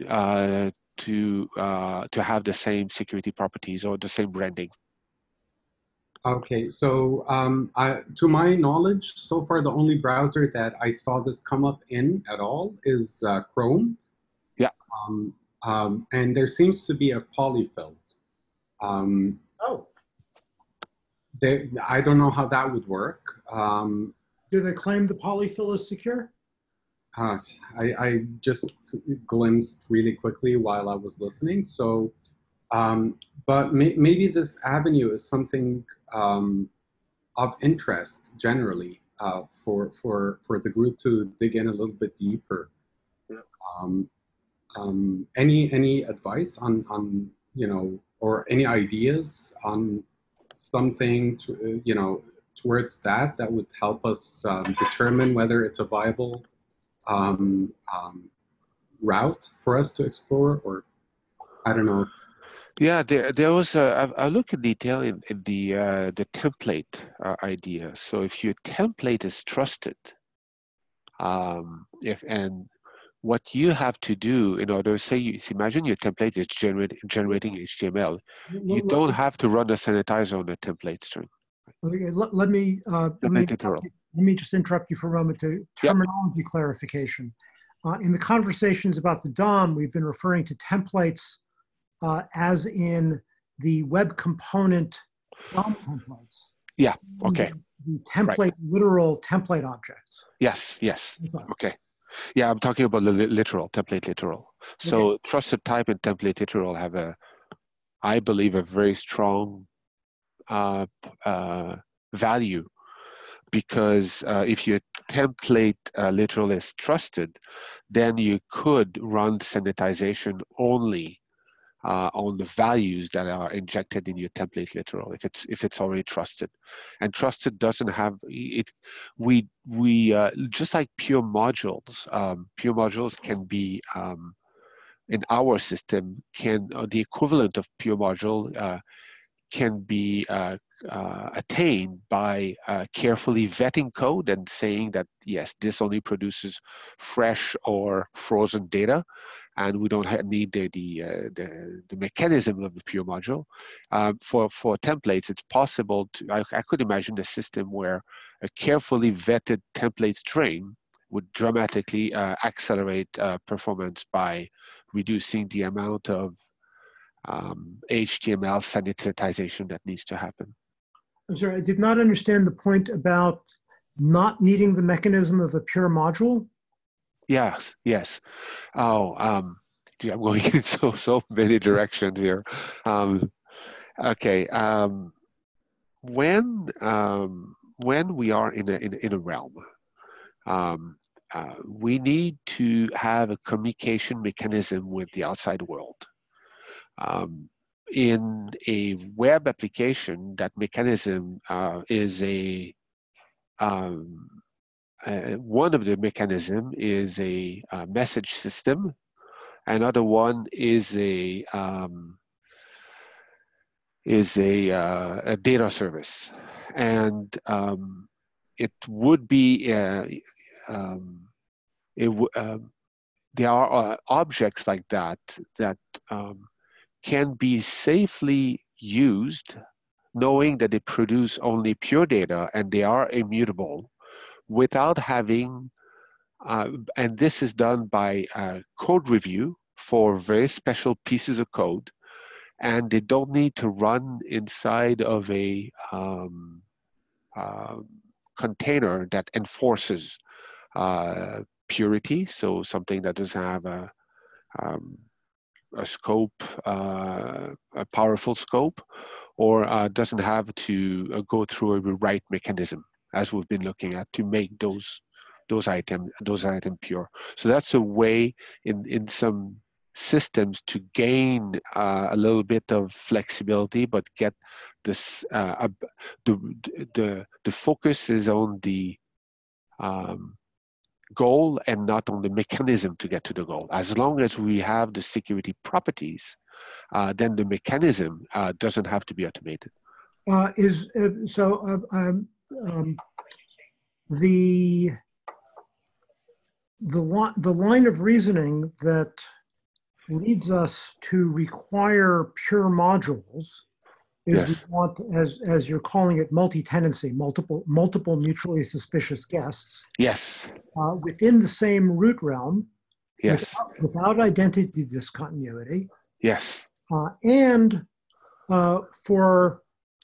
uh, to to have the same security properties or the same branding. Okay, so um, I, to my knowledge, so far the only browser that I saw this come up in at all is Chrome. Um, um, and there seems to be a polyfill. Um, oh. They, I don't know how that would work. Um, Do they claim the polyfill is secure? Uh, I, I, just glimpsed really quickly while I was listening. So, um, but may, maybe this avenue is something um, of interest generally uh, for for for the group to dig in a little bit deeper. Um, um, any any advice on on you know or any ideas on something to uh, you know towards that that would help us um, determine whether it's a viable um, um, route for us to explore or I don't know. Yeah, there there was a, I, I look in detail in, in the uh, the template uh, idea. So if your template is trusted, um, if and what you have to do in order, say, you, imagine your template is generate, generating HTML. You don't have to run a sanitizer on the template string. Okay, let, let me uh, let me, let me just interrupt you for a moment to terminology yep. clarification. Uh, in the conversations about the DOM, we've been referring to templates uh, as in the web component DOM templates. Yeah. Okay. The, the template right. literal template objects. Yes. Yes. Okay. okay. Yeah, I'm talking about the literal, template literal. So okay. trusted type and template literal have a, I believe, a very strong uh, uh, value because uh, if your template uh, literal is trusted, then you could run sanitization only uh, on the values that are injected in your template literal if it's if it's already trusted. And trusted doesn't have it we we uh, just like pure modules um, pure modules can be um, in our system can uh, the equivalent of pure module uh, can be uh, uh, attained by uh, carefully vetting code and saying that yes, this only produces fresh or frozen data, and we don't need the the, uh, the, the mechanism of the pure module. Um, for for templates, it's possible to. I, I could imagine a system where a carefully vetted template string would dramatically uh, accelerate uh, performance by reducing the amount of um, HTML sanitization that needs to happen. I'm sorry, I did not understand the point about not needing the mechanism of a pure module. Yes, yes. Oh, um, gee, I'm going in so so many directions here. Um, okay, um, when um, when we are in a in, in a realm, um, uh, we need to have a communication mechanism with the outside world. Um, in a web application, that mechanism uh, is a um, uh, one of the mechanism is a, a, message system. Another one is a um, is a, uh, a, data service, and um, it would be uh, um, it um, there are uh, objects like that that um, can be safely used knowing that they produce only pure data and they are immutable without having, uh, and this is done by code review for very special pieces of code, and they don't need to run inside of a um, uh, container that enforces uh, purity, so something that doesn't have a um, a scope, uh, a powerful scope, or uh, doesn't have to uh, go through a rewrite mechanism, as we've been looking at, to make those those item those item pure. So that's a way in in some systems to gain uh, a little bit of flexibility, but get this uh, the, the the focus is on the um, goal and not on the mechanism to get to the goal. As long as we have the security properties, uh, then the mechanism uh, doesn't have to be automated. Uh, is uh, so uh, um, um, the the li- the line of reasoning that leads us to require pure modules is Yes. we want, as as you're calling it, multi-tenancy, multiple multiple mutually suspicious guests. Yes, uh, within the same root realm yes, without, without identity discontinuity, yes, uh, and uh, for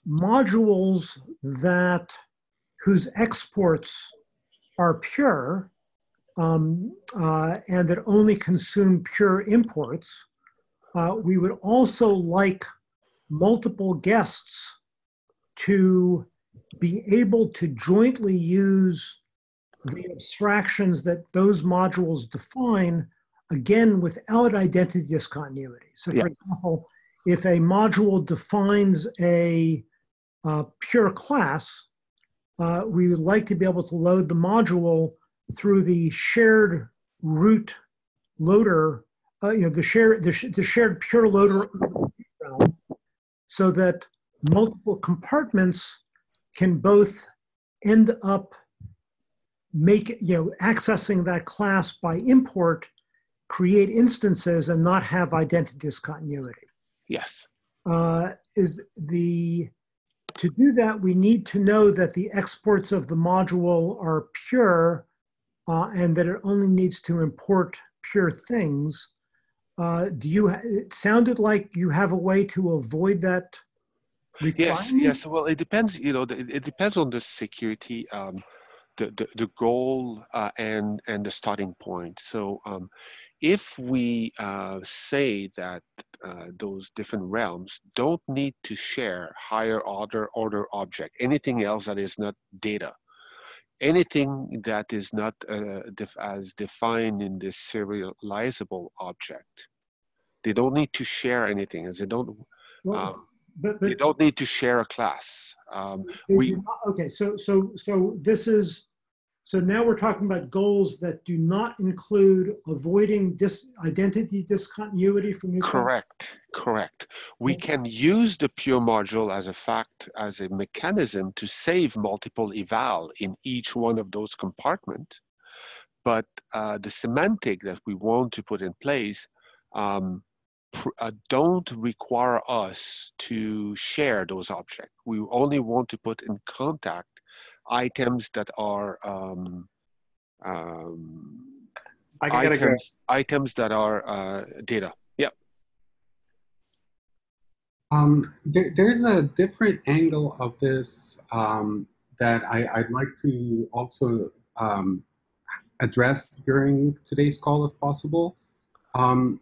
modules that whose exports are pure um, uh, and that only consume pure imports, uh, we would also like multiple guests to be able to jointly use the abstractions that those modules define, again, without identity discontinuity. So, Yeah. for example, if a module defines a uh, pure class, uh, we would like to be able to load the module through the shared root loader, uh, you know, the shared the, sh- the shared pure loader so that multiple compartments can both end up make you know accessing that class by import, create instances, and not have identity discontinuity. Yes, uh, is the to do that we need to know that the exports of the module are pure uh, and that it only needs to import pure things uh, do you it sounded like you have a way to avoid that yes, yes. Well, it depends. You know, it, it depends on the security, um, the, the the goal, uh, and and the starting point. So, um, if we uh, say that uh, those different realms don't need to share higher order order object, anything else that is not data, anything that is not uh, def- as defined in this serializable object, they don't need to share anything, as they don't. Well, Um, but, they don't need to share a class. Um, we- not- okay so so so this is so now we're talking about goals that do not include avoiding dis identity discontinuity from new correct, correct. We Okay. can use the pure module as a fact, as a mechanism to save multiple eval in each one of those compartments. But uh, the semantic that we want to put in place um, pr- uh, don't require us to share those objects. We only want to put in contact items that are um, um, I gotta go. items items that are uh, data. Yeah. Um, there, there's a different angle of this um, that I, I'd like to also um, address during today's call, if possible. Um,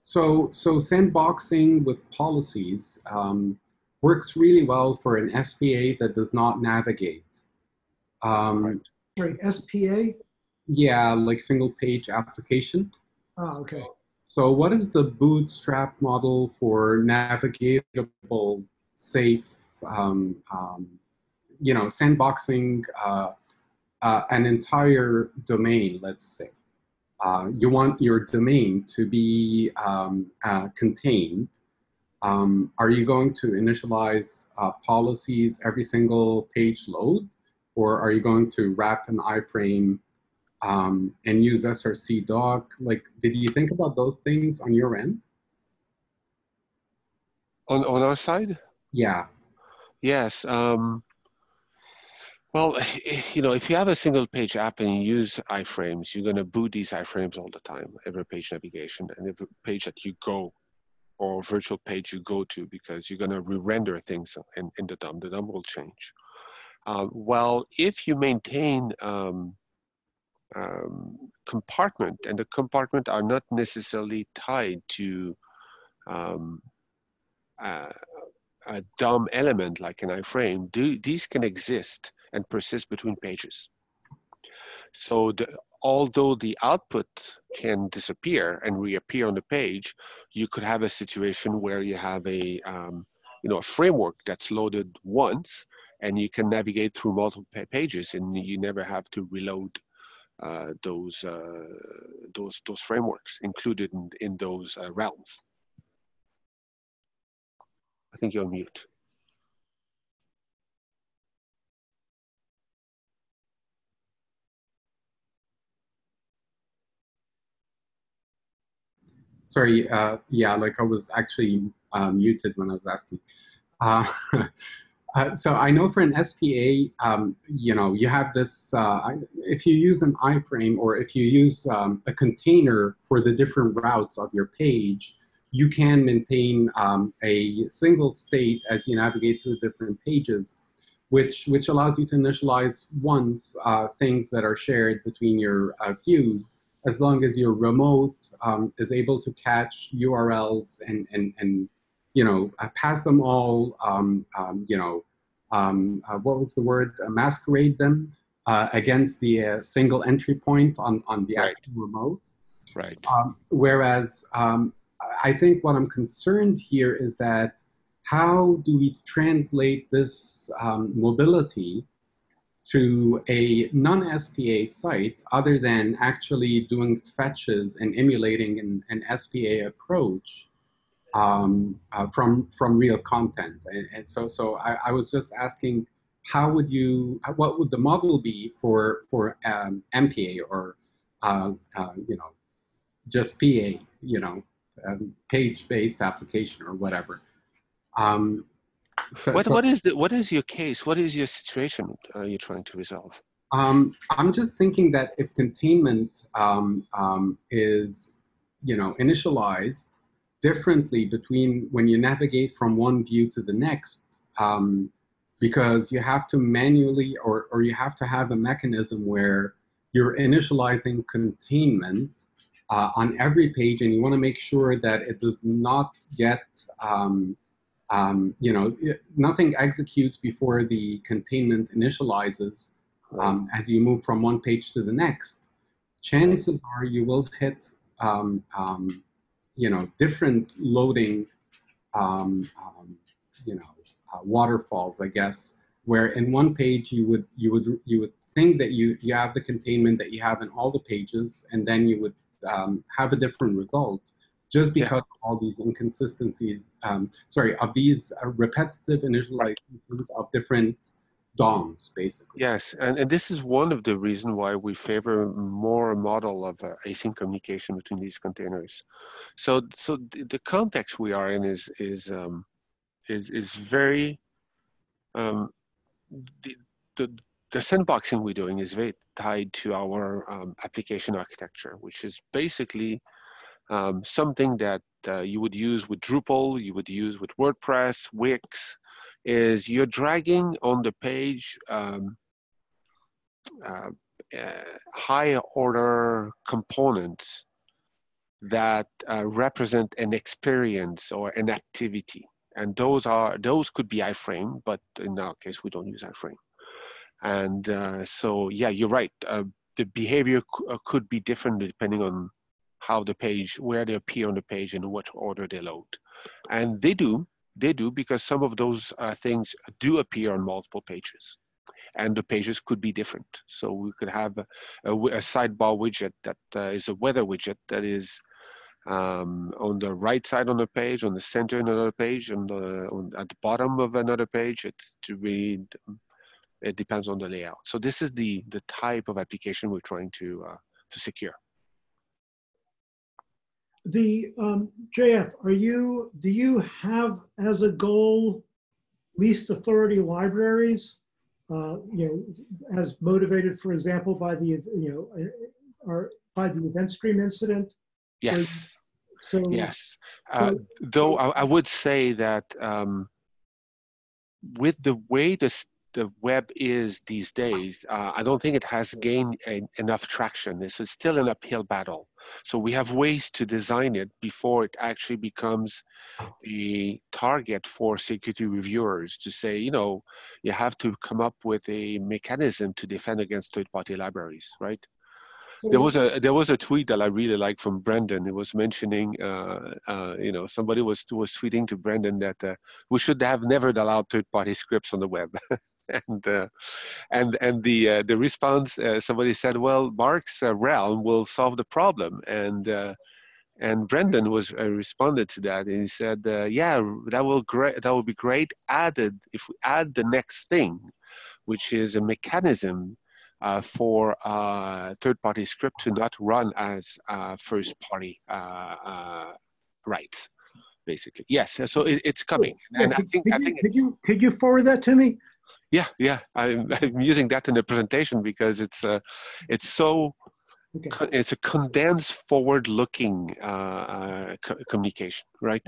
so, so sandboxing with policies um, works really well for an SPA that does not navigate. Um, sorry spa Yeah, like single page application. oh okay So, what is the bootstrap model for navigatable, safe, um, um, you know, sandboxing uh, uh, an entire domain, let's say? Uh, you want your domain to be um, uh, contained. Um, are you going to initialize uh, policies every single page load? Or are you going to wrap an iframe um, and use SRC doc? Like, did you think about those things on your end? On on our side, Yeah. yes. Um, well, you know, if you have a single page app and you use iframes, you're going to boot these iframes all the time, every page navigation and every page that you go or virtual page you go to because you're going to re-render things in, in the DOM. The DOM will change. Um, well, if you maintain um, um, compartment and the compartment are not necessarily tied to um, uh, a DOM element like an iframe, do, these can exist and persist between pages. So the, although the output can disappear and reappear on the page, you could have a situation where you have a um, you know a framework that's loaded once, and you can navigate through multiple pages, and you never have to reload uh, those uh, those those frameworks included in, in those uh, realms. I think you're on mute. Sorry, uh, yeah, like I was actually uh, muted when I was asking. Uh, uh so I know for an SPA, um, you know, you have this, uh, if you use an iframe or if you use um, a container for the different routes of your page, you can maintain um, a single state as you navigate through different pages, which, which allows you to initialize once uh, things that are shared between your views as long as your remote um, is able to catch URLs and, and, and you know, uh, pass them all, um, um, you know, um, uh, what was the word, uh, masquerade them uh, against the uh, single entry point on, on the right. actual remote. Right. Um, whereas um, I think what I'm concerned here is that how do we translate this mobility to a non-SPA site other than actually doing fetches and emulating an, an SPA approach um, uh, from from real content. And, and so so I, I, was just asking, how would you, what would the model be for for um, MPA or uh, uh, you know just PA, you know, um, page-based application or whatever. Um, so, what, what is the, what is your case? What is your situation uh, you're trying to resolve? Um, I'm just thinking that if containment um, um, is, you know, initialized differently between when you navigate from one view to the next, um, because you have to manually or, or you have to have a mechanism where you're initializing containment uh, on every page and you want to make sure that it does not get um, um, you know, it, nothing executes before the containment initializes. Um, as you move from one page to the next. Chances are you will hit, um, um you know, different loading, um, um, you know, uh, waterfalls, I guess, where in one page you would you would you would think that you you have the containment that you have in all the pages, and then you would have a different result just because yeah. of all these inconsistencies, um, sorry, of these uh, repetitive initializations of different DOMs, basically. Yes, and, and this is one of the reasons why we favor more model of uh, async communication between these containers. So, so the, the context we are in is is um, is is very um, the, the the sandboxing we're doing is very tied to our um, application architecture, which is basically um, something that uh, you would use with Drupal, you would use with WordPress, Wix, is you're dragging on the page um, uh, uh, higher order components that uh, represent an experience or an activity. And those are those could be iframe, but in our case, we don't use iframe. And uh, so, yeah, you're right. Uh, the behavior could be different depending on how the page, where they appear on the page and in what order they load. And they do, they do because some of those uh, things do appear on multiple pages and the pages could be different. So we could have a, a, a sidebar widget that uh, is a weather widget that is um, on the right side on the page, on the center another page, on the on, at the bottom of another page. It's to. It depends on the layout. So this is the the type of application we're trying to uh, to secure the um, JF, are you, do you have as a goal least authority libraries? Uh, you know, as motivated, for example, by the, you know, uh, or by the event stream incident? Yes. So, yes. Uh, so, though I, I, would say that um, with the way the the web is these days, uh, I don't think it has gained a, enough traction. This is still an uphill battle. So we have ways to design it before it actually becomes a target for security reviewers to say, you know, you have to come up with a mechanism to defend against third-party libraries, right? there was a there was a tweet that I really like from Brendan. It was mentioning, uh, uh, you know, somebody was was tweeting to Brendan that uh, we should have never allowed third-party scripts on the web. and uh, and and the uh, the response uh, somebody said, well, Mark's realm will solve the problem, and and Brendan was responded to that, and he said, yeah, that will great that will be great added if we add the next thing, which is a mechanism uh, for uh, third-party script to not run as uh, first-party rights, basically. Yes, so it, it's coming, and yeah, I think could I think could you could you forward that to me? Yeah, yeah, I'm, I'm using that in the presentation because it's uh, it's so Okay. it's a condensed, forward-looking uh, uh, co- communication, right?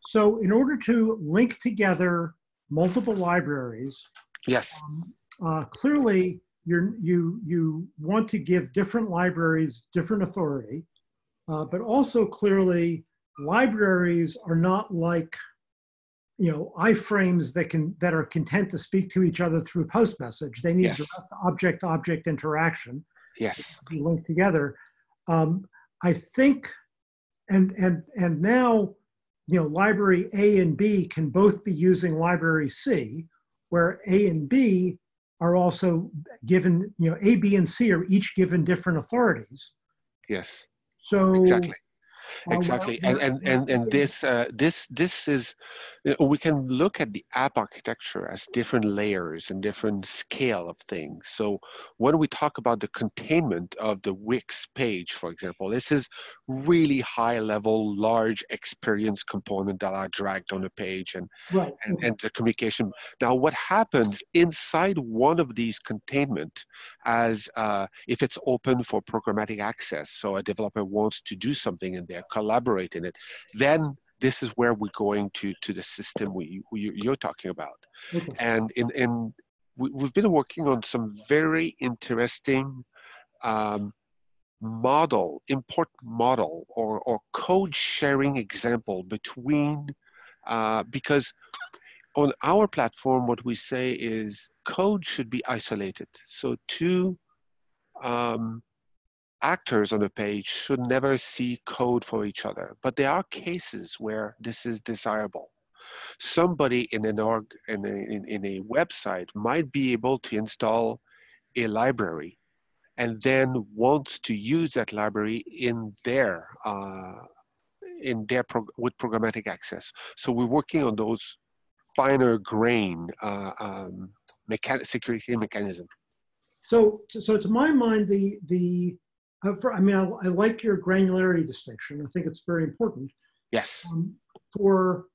So, in order to link together multiple libraries, Yes, um, uh, clearly you're, you you want to give different libraries different authority, uh, but also clearly libraries are not like you know iframes that can that are content to speak to each other through post message. They need Yes. direct object object interaction. yes, be linked together. Um, I think, and and and now, you know, library A and B can both be using library C, where A and B are also given, you know, A, B, and C are each given different authorities. yes. So Exactly. Uh, exactly and and and, and this uh, this this is you know, we can look at the app architecture as different layers and different scale of things so when we talk about the containment of the wix page for example this is really high level large experience component that are dragged on the page and right. and, and the communication. Now, what happens inside one of these containment, as uh, if it's open for programmatic access, so a developer wants to do something in collaborate in it, then this is where we're going to to the system we, we you're talking about. Okay. And in in we, we've been working on some very interesting. Um, model important model or, or code sharing example between uh, because on our platform, what we say is code should be isolated. So two um, actors on a page should never see code for each other. But there are cases where this is desirable. Somebody in an org in a, in, in a website might be able to install a library and then wants to use that library in their uh, in their prog- with programmatic access. So we're working on those finer grain uh, um, mechan- security mechanism. So, so to my mind, the the for, I mean, I, I like your granularity distinction. I think it's very important. Yes. um, for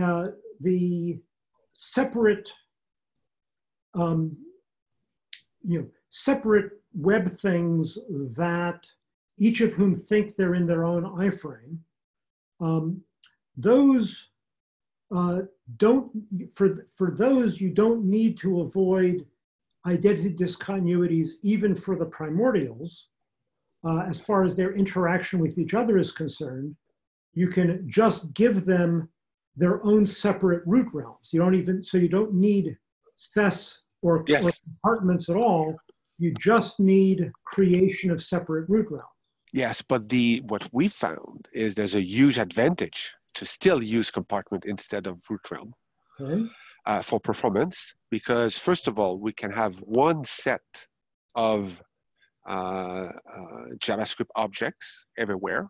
uh, the separate, um, you know, separate web things that each of whom think they're in their own iframe. Um, those uh, don't for for those you don't need to avoid identity discontinuities even for the primordials uh, as far as their interaction with each other is concerned you can just give them their own separate root realms. You don't even, so you don't need SES or, or compartments at all. You just need creation of separate root realms. Yes, but the what we found is there's a huge advantage to still use compartment instead of root realm Okay. uh, for performance because first of all we can have one set of JavaScript objects everywhere.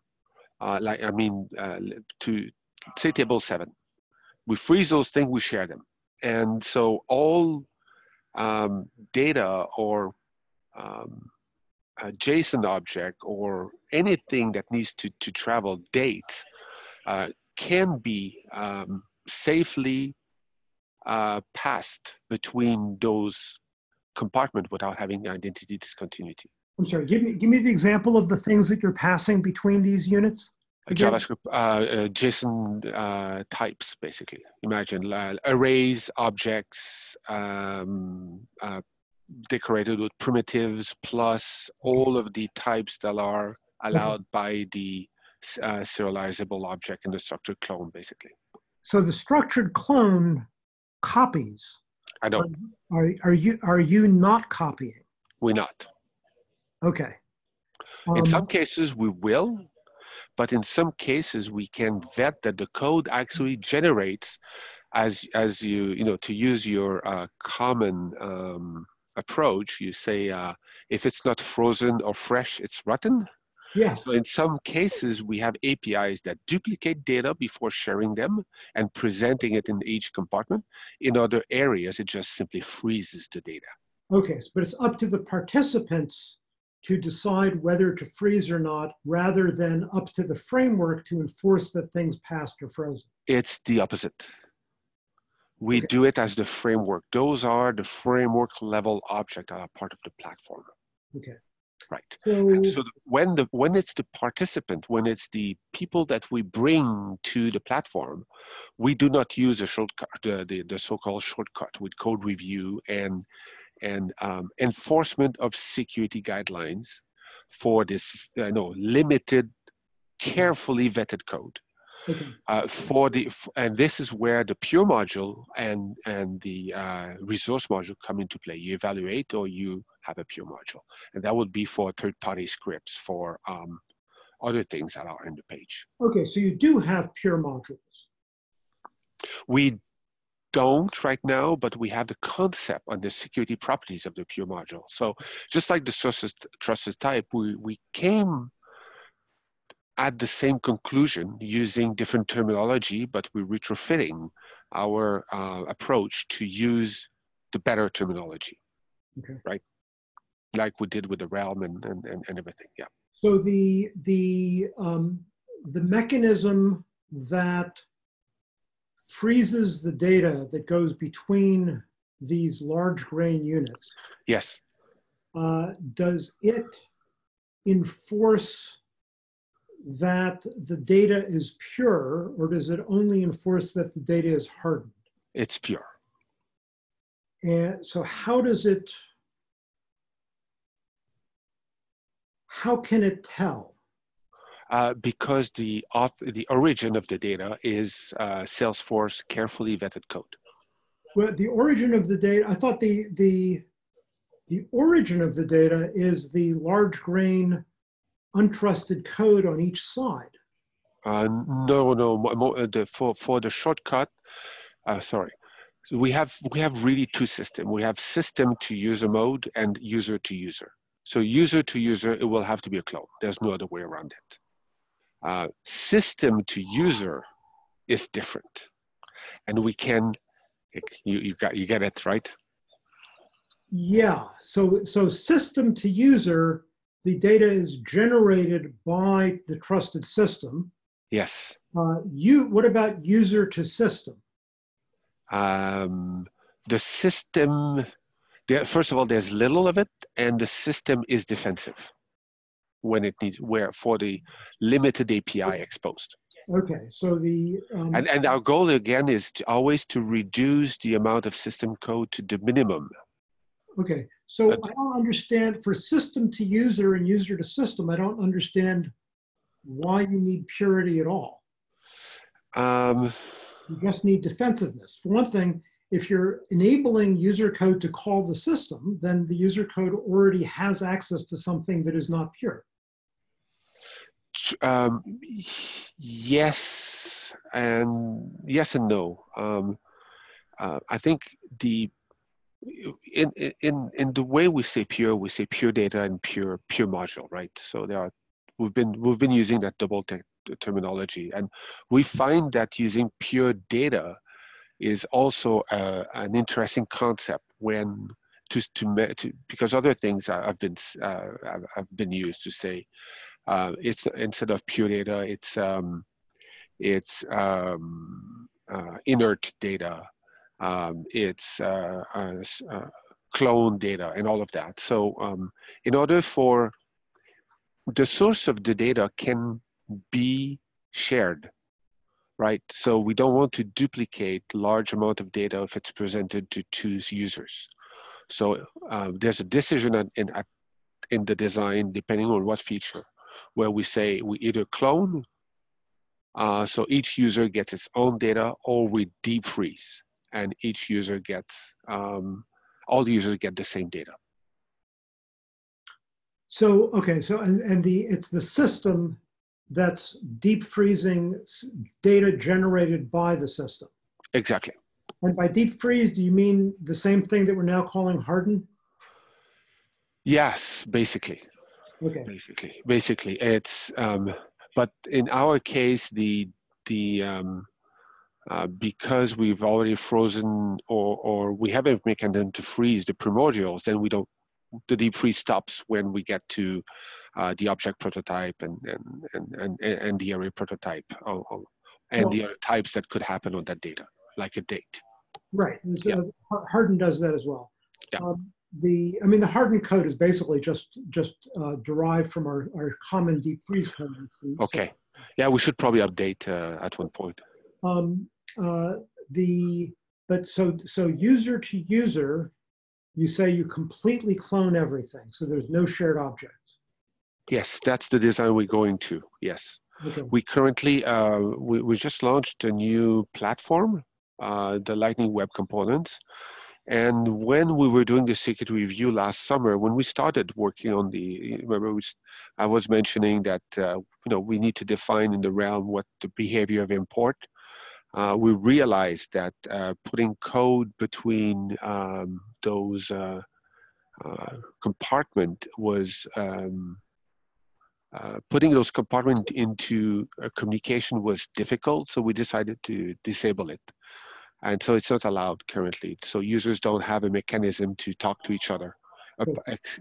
Uh, like I mean, uh, to say table seven, we freeze those things, we share them, and so all um, data or um, a JSON object or anything that needs to, to travel dates uh, can be um, safely uh, passed between those compartments without having identity discontinuity. I'm sorry, give me, give me the example of the things that you're passing between these units. Again? JavaScript, uh, uh, JSON uh, types, basically. Imagine uh, arrays, objects, um, uh, decorated with primitives, plus all of the types that are allowed by the uh, serializable object in the structured clone, basically. So the structured clone copies. I don't, Are, are you are you not copying? we're not. Okay. in Um, some cases, we will, but in some cases, we can vet that the code actually generates as as you you know to use your uh, common um, approach. You say uh, if it's not frozen or fresh, it's rotten. yeah, So in some cases, we have APIs that duplicate data before sharing them and presenting it in each compartment. In other areas, it just simply freezes the data. okay, but it's up to the participants to decide whether to freeze or not, rather than up to the framework to enforce that things passed or frozen. It's the opposite. We Okay. do it as the framework. Those are the framework level objects that are part of the platform. Okay. Right. So, so the, when the when it's the participant, when it's the people that we bring to the platform, we do not use a shortcut, the, the, the so-called shortcut with code review and and um, enforcement of security guidelines for this uh, no limited, carefully vetted code. okay, Uh, for the f- and this is where the pure module and and the uh, resource module come into play. You evaluate or you have a pure module, and that would be for third-party scripts for um, other things that are in the page. okay, so you do have pure modules. We don't right now, but we have the concept on the security properties of the pure module. So just like the trusted, trusted type, we, we came at the same conclusion using different terminology, but we're retrofitting our uh, approach to use the better terminology. Okay. Right? Like we did with the realm and, and, and, and everything. Yeah. So the the um, the mechanism that freezes the data that goes between these large grain units, Yes. uh, does it enforce that the data is pure, or does it only enforce that the data is hardened? It's pure. And so, how does it? How can it tell? Uh, because the auth- the origin of the data is uh, Salesforce carefully vetted code. Well, the origin of the data, I thought the, the, the origin of the data is the large grain untrusted code on each side. Uh, no, no, mo- mo- uh, the, for for the shortcut, uh, sorry. So we have we have really two systems. We have system to user mode and user to user. So user to user, it will have to be a clone. There's no other way around it. Uh, system to user is different, and we can. You you got you get it right. Yeah, so, so system to user, the data is generated by the trusted system. Yes. Uh, you, what about user to system? um, the system there, first of all there's little of it and the system is defensive when it needs where for the limited api exposed Okay, so the, um, and and our goal again is to always to reduce the amount of system code to the minimum okay, so Uh, I don't understand, for system to user and user to system, I don't understand why you need purity at all. um, You just need defensiveness. For one thing, if you're enabling user code to call the system, then the user code already has access to something that is not pure. Um, yes and yes and no. Um, uh, i think the in, in in the way we say pure we say pure data and pure pure module right? So there are we've been we've been using that double te- terminology. And we find that using pure data is also uh, an interesting concept when to, to, to because other things have been uh, have been used to say uh, it's instead of pure data it's um, it's um, uh, inert data. Um, it's uh, uh, uh, clone data and all of that. So um, in order for the source of the data can be shared right? So we don't want to duplicate large amount of data if it's presented to two users. So uh, there's a decision in, in, in the design depending on what feature where we say we either clone uh, so each user gets its own data or we deep freeze and each user gets um, all the users get the same data So, okay, so, and, and the, it's the system that's deep freezing data generated by the system. Exactly. And by deep freeze, do you mean the same thing that we're now calling harden? Yes, basically. Okay, basically basically it's um, but in our case the the um, uh, because we've already frozen or or we have a mechanism to freeze the primordials then we don't the deep freeze stops when we get to uh, the object prototype and and and and, and the array prototype or, or- and the other types that could happen on that data like a date right. so Yeah. Harden does that as well. Yeah. Um, The, I mean, the hardened code is basically just, just uh, derived from our, our common deep freeze code. So- okay yeah we should probably update uh, at one point Um, uh, the, but so, so user to user, you say you completely clone everything. So there's no shared objects. yes that's the design we're going to yes Okay. we currently uh, we, we just launched a new platform uh, the lightning web components and when we were doing the secret review last summer when we started working on the remember we, i was mentioning that uh, you know we need to define in the realm what the behavior of import uh, we realized that uh, putting code between um, those uh, uh, compartment was um, uh, putting those compartment into communication was difficult, so we decided to disable it. And so it's not allowed currently. So users don't have a mechanism to talk to each other. Uh, Cool. ex-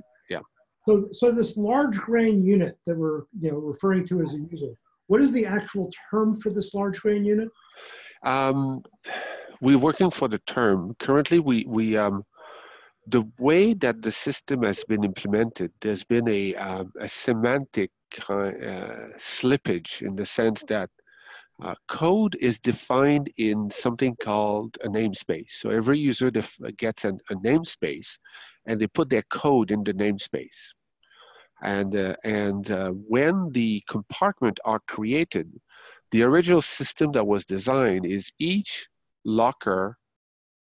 So, so this large grain unit that we're, you know, referring to as a user, what is the actual term for this large grain unit? Um, we're working for the term. Currently, we we um, the way that the system has been implemented, there's been a um, a semantic ki- uh, slippage in the sense that uh, code is defined in something called a namespace. So every user gets an, a namespace, and they put their code in the namespace. And uh, and uh, when the compartment are created, the original system that was designed is each locker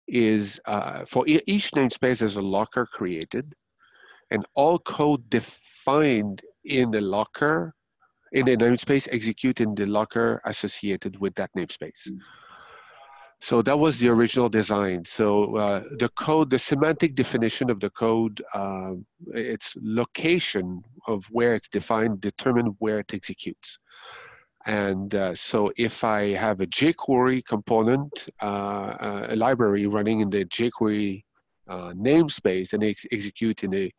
is uh, for e- each namespace there's a locker created and all code defined in the locker in the namespace execute in the locker associated with that namespace. So that was the original design. So uh, the code the semantic definition of the code um, its location of where it's defined determine where it executes. And uh, so if I have a jQuery component, uh, uh, a library running in the jQuery uh, namespace, and ex- execute in a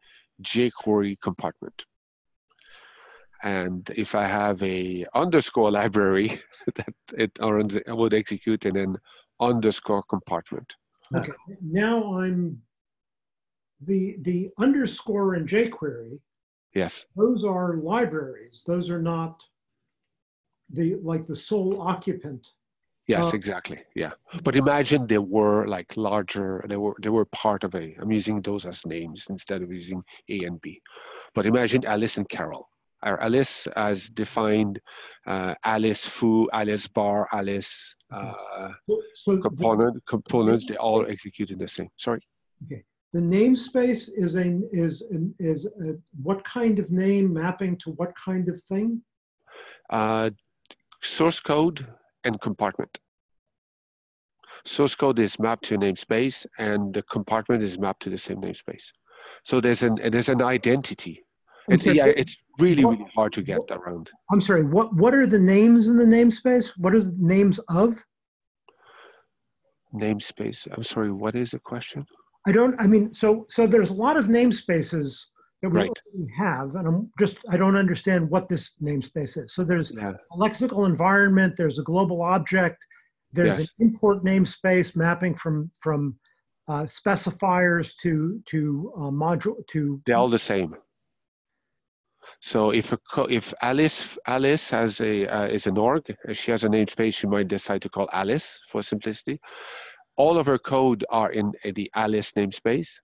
jQuery compartment. And if I have a underscore library, that it runs, it would execute in an underscore compartment. Okay, now I'm, the, the underscore in jQuery, Yes, those are libraries. Those are not the, like the sole occupant. yes, Uh, exactly. Yeah, but imagine they were like larger. They were they were part of a. I'm using those as names instead of using A and B. But imagine Alice and Carol. Our Alice as defined uh, Alice Foo, Alice Bar, Alice uh, So- So the- component components. They all execute in the same. Sorry. Okay. the namespace is a, is, an- is a, what kind of name mapping to what kind of thing? Uh, source code and compartment. Source code is mapped to a namespace, and the compartment is mapped to the same namespace. So there's an there's an identity. It's, sorry, yeah, it's really what- really hard to get around. I'm sorry, what, what are the names in the namespace? What is the names of? Namespace. I'm sorry. What is the question? I don't, I mean, so, so there's a lot of namespaces that we Right. have, and I'm just, I don't understand what this namespace is. So there's Yeah. a lexical environment, there's a global object, there's Yes. an import namespace mapping from, from uh, specifiers to, to uh, module, to, They're all the same. So if a if Alice Alice has a uh, is an org, she has a namespace. She might decide to call Alice for simplicity. All of her code are in the Alice namespace.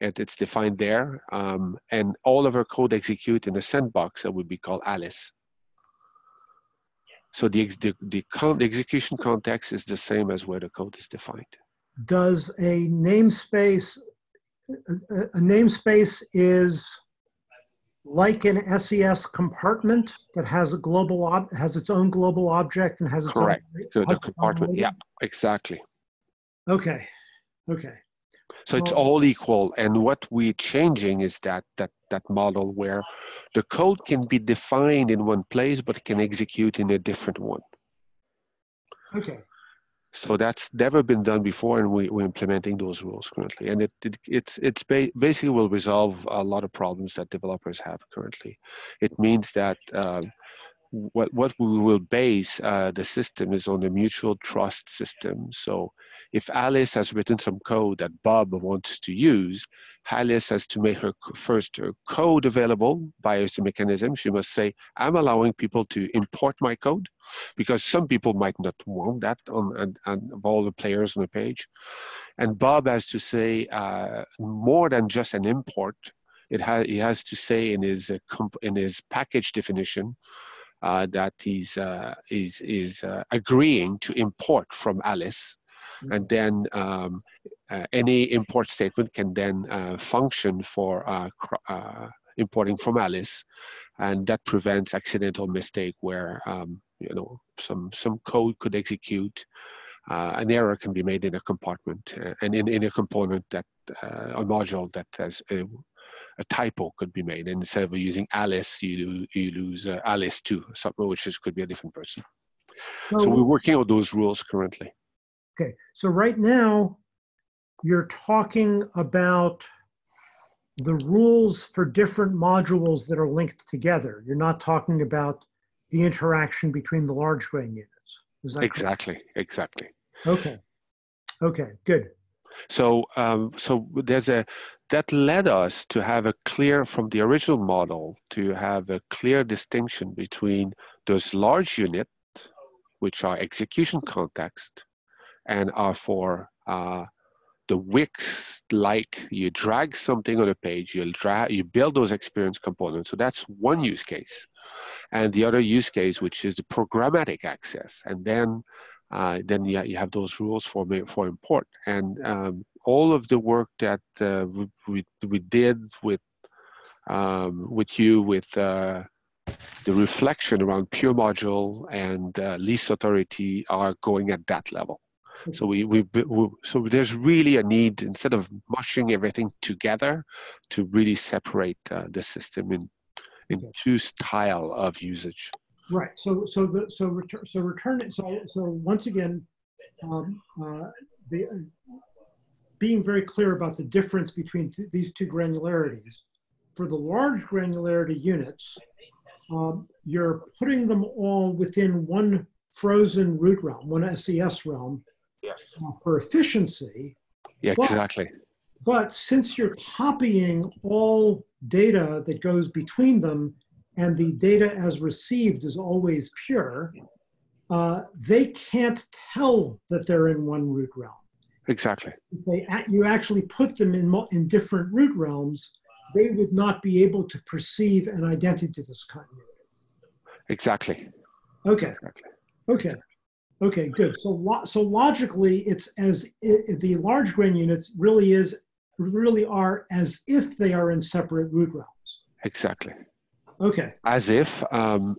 And it's defined there, um, and all of her code execute in a sandbox that would be called Alice. So the the the, con- the execution context is the same as where the code is defined. does a namespace, a- a namespace is like an SES compartment that has a global ob- has its own global object and has its Correct. own So the has its own compartment, yeah, exactly. Okay. Okay. So it's all equal. And what we're changing is that that that model where the code can be defined in one place but can execute in a different one. Okay. So that's never been done before, and we, we're implementing those rules currently. And it, it it's it's ba- basically will resolve a lot of problems that developers have currently. It means that um, what what we will base uh, the system is on a mutual trust system. So if Alice has written some code that Bob wants to use, Alice has to make her first her code available by a mechanism. She must say, "I'm allowing people to import my code." because some people might not want that on, on, on of all the players on the page. And Bob has to say uh, more than just an import. It has he has to say in his uh, in his package definition uh, that he's uh, is is uh, agreeing to import from Alice, and then um, uh, any import statement can then uh, function for uh, cr- uh, importing from Alice, and that prevents accidental mistake where um, you know some some code could execute uh, an error can be made in a compartment uh, and in, in a component that uh, a module that has a, typo could be made and instead of using alice you, you lose uh, alice too something which is, could be a different person so So- we're working on those rules currently Okay, so right now, you're talking about the rules for different modules that are linked together. You're not talking about the interaction between the large grain units. Is that correct? exactly exactly Okay. Okay, good. So, um, so there's a that led us to have a clear from the original model to have a clear distinction between those large units, which are execution context, and are for uh, the Wix like you drag something on a page, you drag you build those experience components. So that's one use case, and the other use case, which is the programmatic access, and then uh, then you, you have those rules for for import. And um, all of the work that uh, we, we, did with um, with you with uh, the reflection around pure module and uh, least authority are going at that level. So we, we, we so there's really a need instead of mushing everything together to really separate uh, the system in in two style of usage Right. So so the so return so return so so once again, um, uh, the being very clear about the difference between th- these two granularities. For the large granularity units, um, you're putting them all within one frozen root realm, one SES realm yes uh, for efficiency. yeah Well- exactly But since you're copying all data that goes between them and the data as received is always pure, uh, they can't tell that they're in one root realm. exactly If they, you actually put them in, in different root realms, they would not be able to perceive an identity discontinuity. exactly Okay, exactly okay, okay, good. So, lo- so logically, it's as i the large grain units really is really are as if they are in separate root realms. exactly Okay. as if um,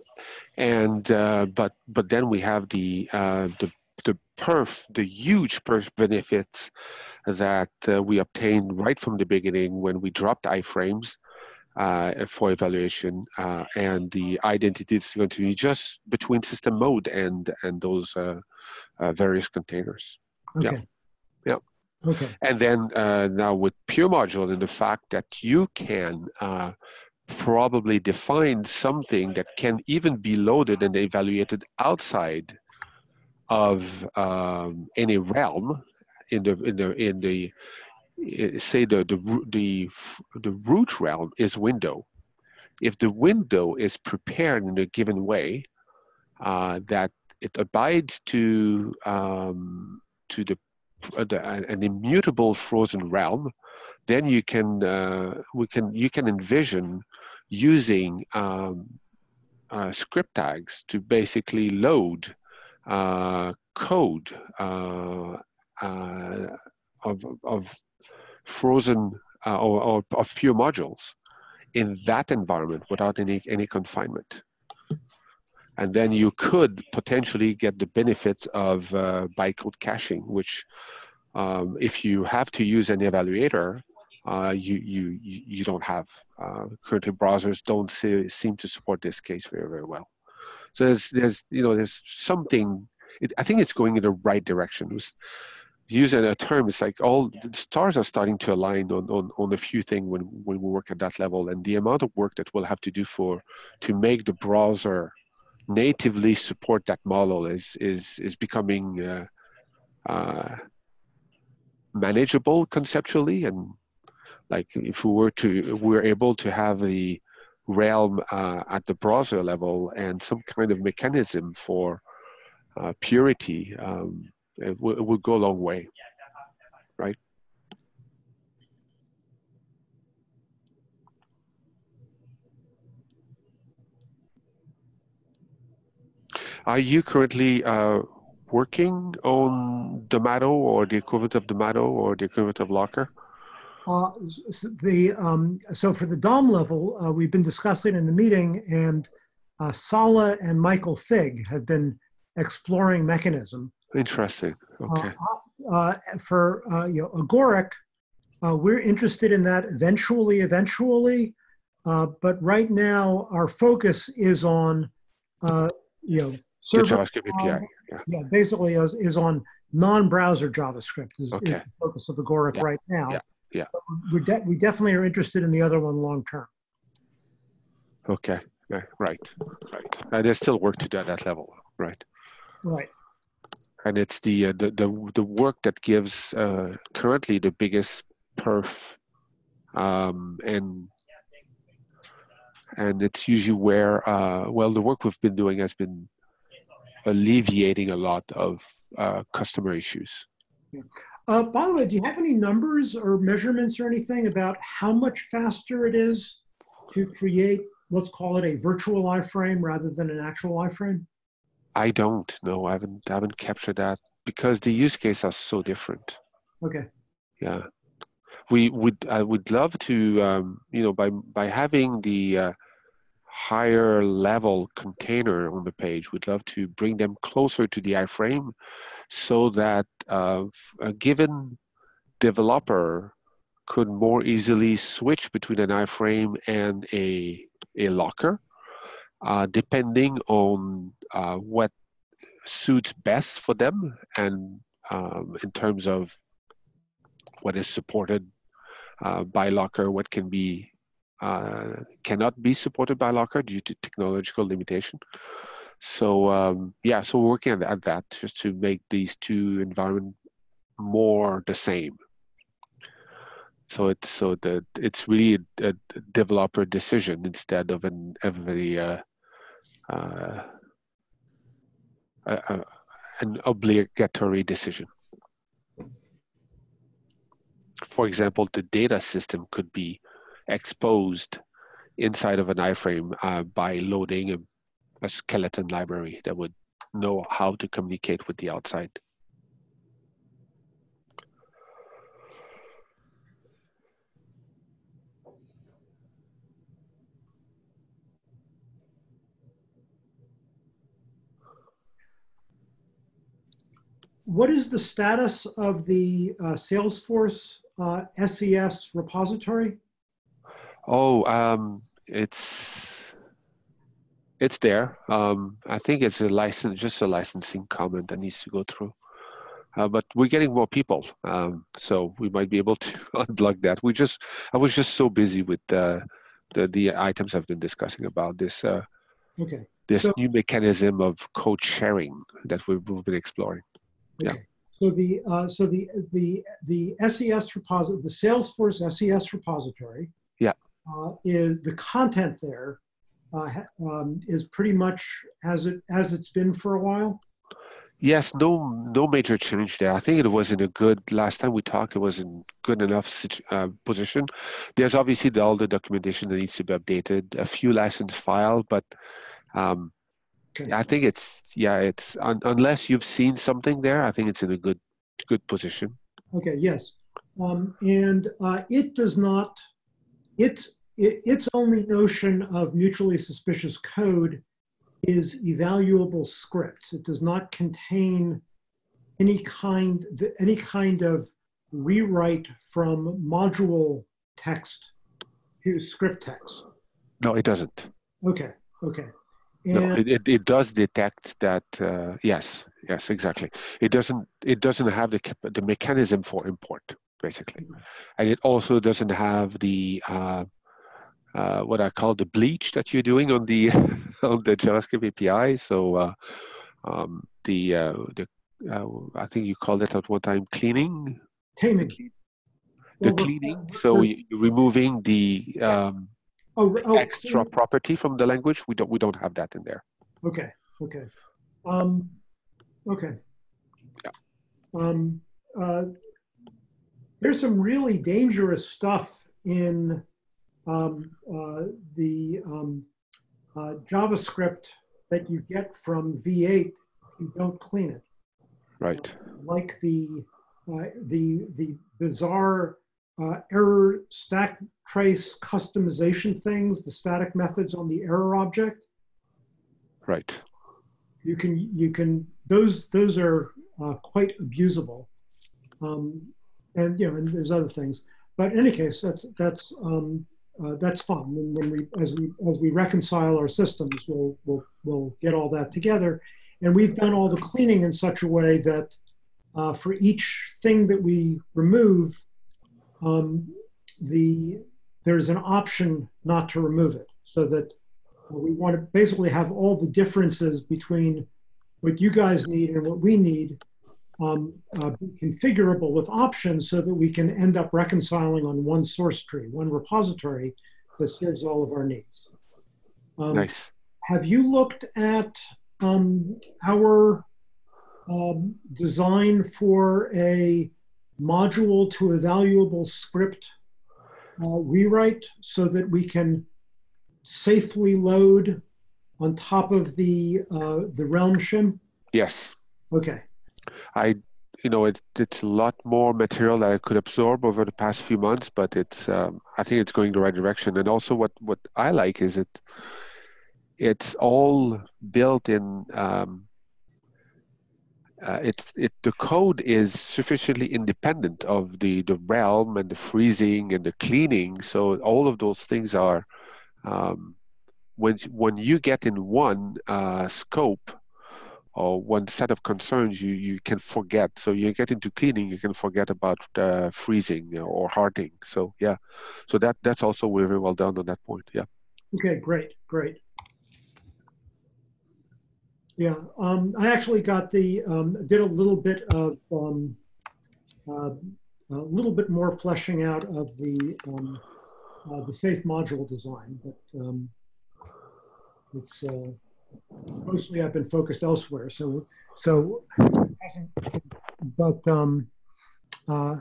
and uh, but but then we have the uh, the the perf the huge perf benefits that uh, we obtained right from the beginning when we dropped iframes uh, for evaluation uh, and the identity is going to be just between system mode and and those uh, uh, various containers Yeah. Okay. Yeah. Okay. and then uh, now with pure module and the fact that you can uh, probably define something that can even be loaded and evaluated outside of um, any realm in the in the in the eh, say the the the the root realm is window. If the window is prepared in a given way uh, that it abides to um, to the, uh, the an an immutable frozen realm then you can uh, we can you can envision using um, uh, script tags to basically load uh, code uh, uh, of, of frozen uh, or, or of pure modules in that environment without any, any confinement. And then you could potentially get the benefits of uh, bytecode caching, which um, if you have to use an evaluator, uh, you, you, you don't have. Uh, currently browsers don't see, seem to support this case very, very well. So there's, there's, you know, there's something, it, I think it's going in the right direction. It using a term, it's like all the stars are starting to align on, on, on a few things when, when we work at that level. And the amount of work that we'll have to do for to make the browser natively support that model is is is becoming uh, uh, manageable conceptually and like if we were to we're able to have the realm uh, at the browser level and some kind of mechanism for uh, purity um, it, it would go a long way right Are you currently uh, working on Domado or the equivalent of Domado or the equivalent of Locker? Uh, the um, so for the DOM level, uh, we've been discussing in the meeting, and uh, Sala and Michael Fig have been exploring mechanism. Interesting. Okay. Uh, uh, for uh, you know, Agoric, we're interested in that eventually. Eventually, but right now our focus is on you know server, JavaScript API. Yeah. yeah, basically is, is on non-browser JavaScript is, okay. is, the focus of Agoric yeah. right now. Yeah. Yeah. we de- we definitely are interested in the other one long term. Okay. Yeah, right. Right. And there's still work to do at that level. Right. Right. And it's the uh, the, the the work that gives uh, currently the biggest perf, um, and and it's usually where uh, well the work we've been doing has been alleviating a lot of uh, customer issues. Uh, by the way, do you have any numbers or measurements or anything about how much faster it is to create, let's call it a virtual iframe rather than an actual iframe? I don't know. I haven't I haven't captured that because the use cases are so different. Okay. Yeah, we would I would love to um, you know by by having the uh, higher level container on the page. We'd love to bring them closer to the iframe so that uh, a given developer could more easily switch between an iframe and a, a locker, uh, depending on uh, what suits best for them and um, in terms of what is supported uh, by locker, what can be cannot be supported by Locker due to technological limitation. So um, yeah, so we're working at that just to make these two environments more the same. So it's so that it's really a, a, developer decision instead of an every uh, uh, an obligatory decision. For example, the data system could be exposed inside of an iframe uh, by loading a, a skeleton library that would know how to communicate with the outside. What is the status of the uh, Salesforce uh, SES repository? Oh, um, it's it's there. Um, I think it's a license, just a licensing comment that needs to go through. Uh, but we're getting more people, um, so we might be able to unblock that. We just, I was just so busy with uh, the the items I've been discussing about this. Uh, okay. This so, new mechanism of code sharing that we've, we've been exploring. Okay. Yeah. So the uh, so the the the SES repository, the Salesforce SES repository. Yeah uh, is the content there uh, um, is pretty much as it as it's been for a while. Yes, no, no major change there. I think it was in a good. Last time we talked, it was in good enough uh, position. There's obviously the, all the documentation that needs to be updated. A few license file, but um, okay. I think it's yeah, it's un, unless you've seen something there. I think it's in a good good position. Okay. Yes, um, and uh, it does not it it, its only notion of mutually suspicious code is evaluable scripts. It does not contain any kind any kind of rewrite from module text to script text. No, it doesn't. Okay. Okay. And no, it, it, it, does detect that. Uh, yes, yes, exactly. It doesn't. It doesn't have the the mechanism for import, basically, and it also doesn't have the uh, uh, what I call the bleach that you're doing on the on the JavaScript API. So uh, um, the uh, the uh, I think you called it at one time cleaning. Taming. The, cleaning. So you're removing the um, oh, oh, extra property from the language. We don't we don't have that in there. Okay. Okay. Um, okay. Yeah. Um, uh, there's some really dangerous stuff in um, uh, the um, uh, JavaScript that you get from V8 if you don't clean it. Right. Like the uh, the the bizarre uh, error stack trace customization things, the static methods on the error object. Right. You can you can those those are uh, quite abusable, um, and you know and there's other things. But in any case, that's that's um, uh, that's fun. And when we as we as we reconcile our systems, we'll we'll we'll get all that together. And we've done all the cleaning in such a way that uh, for each thing that we remove, um, the there's an option not to remove it, so that we want to basically have all the differences between what you guys need and what we need um, uh, be configurable with options so that we can end up reconciling on one source tree, one repository that serves all of our needs. Um, nice. Have you looked at um, our um, design for a module to evaluable script uh, rewrite so that we can safely load on top of the uh, the Realm shim? Yes. Okay. I, you know, it, it's a lot more material that I could absorb over the past few months, but it's, um, I think it's going the right direction. And also, what what I like is it, it's all built in. Um, uh, it's it the code is sufficiently independent of the the realm and the freezing and the cleaning. So all of those things are. Um, when when you get in one uh, scope, or one set of concerns you, you can forget. So you get into cleaning, you can forget about uh, freezing or hardening. So yeah, so that that's also very well done on that point. Yeah. Okay, great, great. Yeah, um, I actually got the um, did a little bit of um, uh, a little bit more fleshing out of the um, uh, the safe module design, but um, it's. Mostly I've been focused elsewhere. So, so, but um, uh,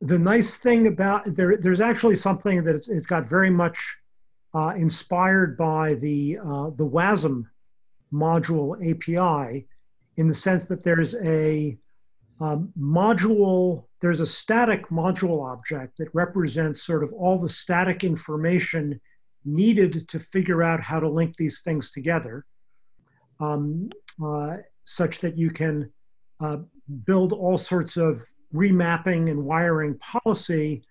the nice thing about there, there's actually something that it's, it got very much uh, inspired by the uh, the WASM module API, in the sense that there's a um, module, there's a static module object that represents sort of all the static information needed to figure out how to link these things together um, uh, such that you can uh, build all sorts of remapping and wiring policy,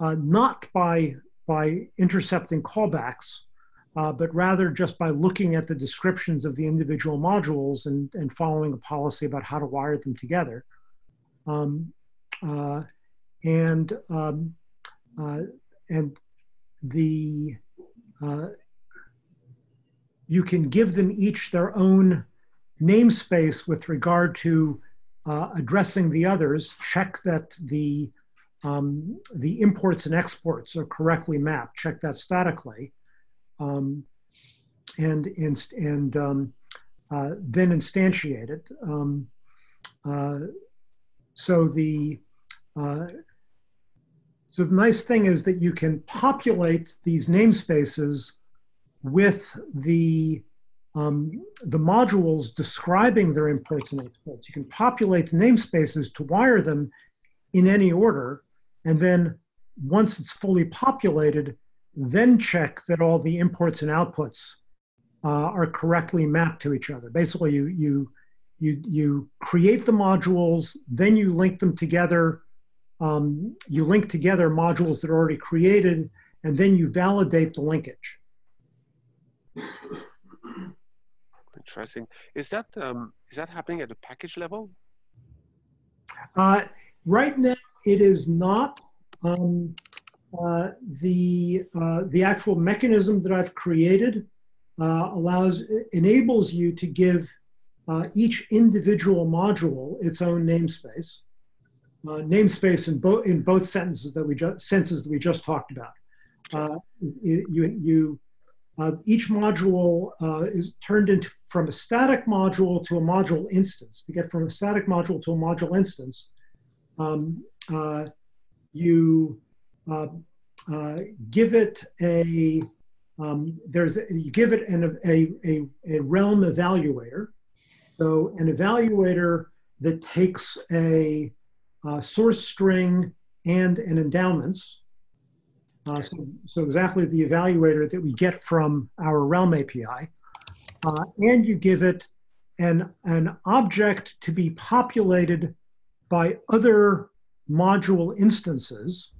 uh, not by, by intercepting callbacks, uh, but rather just by looking at the descriptions of the individual modules and, and following a policy about how to wire them together. Um, uh, and um, uh, and the you can give them each their own namespace with regard to uh, addressing the others, check that the, um, the imports and exports are correctly mapped, check that statically, um, and, and, and um, uh, then instantiate it. Um, uh, so the, uh, so the nice thing is that you can populate these namespaces with the um, the modules describing their imports and exports. You can populate the namespaces to wire them in any order, and then once it's fully populated, then check that all the imports and outputs uh, are correctly mapped to each other. Basically, you, you, you, you create the modules, then you link them together. Um, you link together modules that are already created, and then you validate the linkage. Interesting. Is that um, is that happening at the package level? Uh, right now, it is not. Um, uh, the uh, the actual mechanism that I've created uh, allows enables you to give uh, each individual module its own namespace. Uh, namespace in both in both sentences that we just senses that we just talked about. Uh, you you uh, each module uh, is turned into from a static module to a module instance. To get from a static module to a module instance, um, uh, you uh, uh, give it a um, there's a, you give it an, a, a, a realm evaluator. So an evaluator that takes a, a source string and an endowments uh, so, so, exactly the evaluator that we get from our Realm API. Uh, and you give it an, an object to be populated by other module instances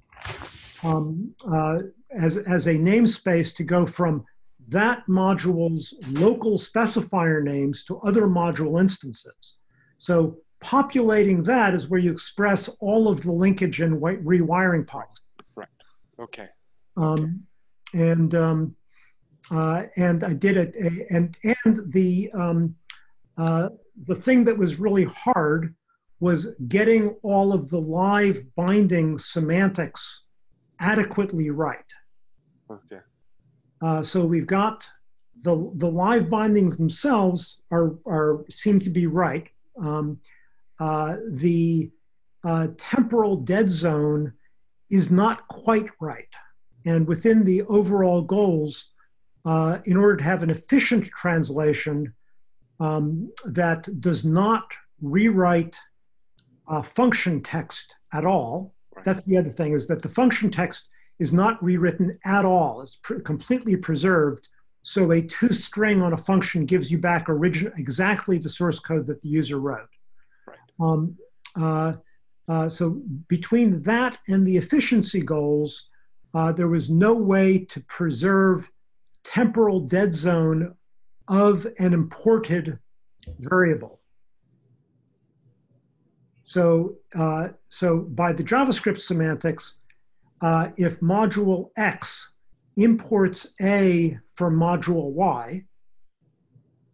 um, uh, as, as a namespace to go from that module's local specifier names to other module instances. So populating that is where you express all of the linkage and rewiring policy. Okay. Um, and um, uh, and I did it, and and the um, uh, the thing that was really hard was getting all of the live binding semantics adequately right. Okay. Uh, so we've got the the live bindings themselves are are seem to be right. Um, uh, the uh, temporal dead zone is not quite right and within the overall goals, uh, in order to have an efficient translation um, that does not rewrite uh, function text at all. Right. That's the other thing is that the function text is not rewritten at all. It's pr completely preserved. So a toString on a function gives you back original exactly the source code that the user wrote. Right. Um, uh, uh, so between that and the efficiency goals, uh, there was no way to preserve temporal dead zone of an imported variable. So, uh, so by the JavaScript semantics, uh, if module X imports A from module Y,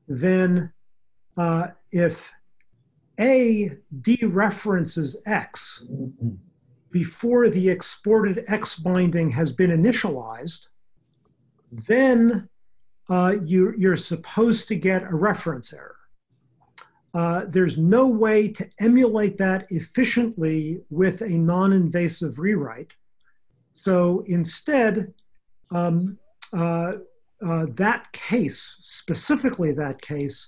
then uh, if A dereferences X, before the exported X binding has been initialized, then uh, you, you're supposed to get a reference error. Uh, there's no way to emulate that efficiently with a non-invasive rewrite. So instead, um, uh, uh, that case, specifically that case,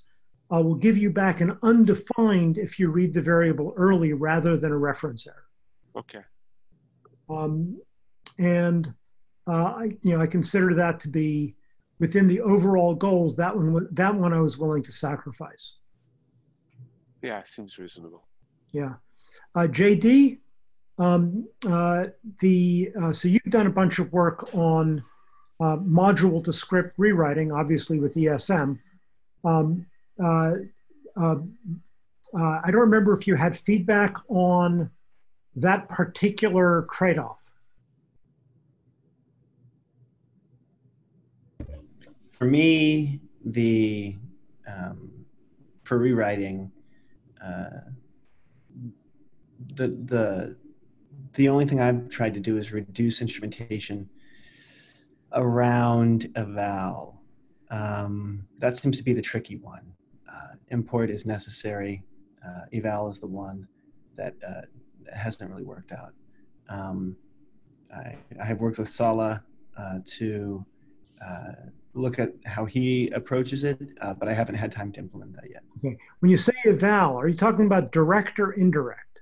uh, will give you back an undefined if you read the variable early rather than a reference error. Okay. Um, and uh, I, you know, I consider that to be within the overall goals. That one, that one, I was willing to sacrifice. Yeah, seems reasonable. Yeah, uh, JD, um, uh, the uh, so you've done a bunch of work on uh, module to script rewriting, obviously with ESM. Um, uh, I don't remember if you had feedback on that particular trade off? For me, the um, for rewriting, uh, the the the only thing I've tried to do is reduce instrumentation around eval. Um, that seems to be the tricky one. Uh, import is necessary. Uh, eval is the one that uh, hasn't really worked out. Um, I, I, have worked with Saleh uh, to uh, look at how he approaches it, uh, but I haven't had time to implement that yet. Okay. When you say eval, are you talking about direct or indirect?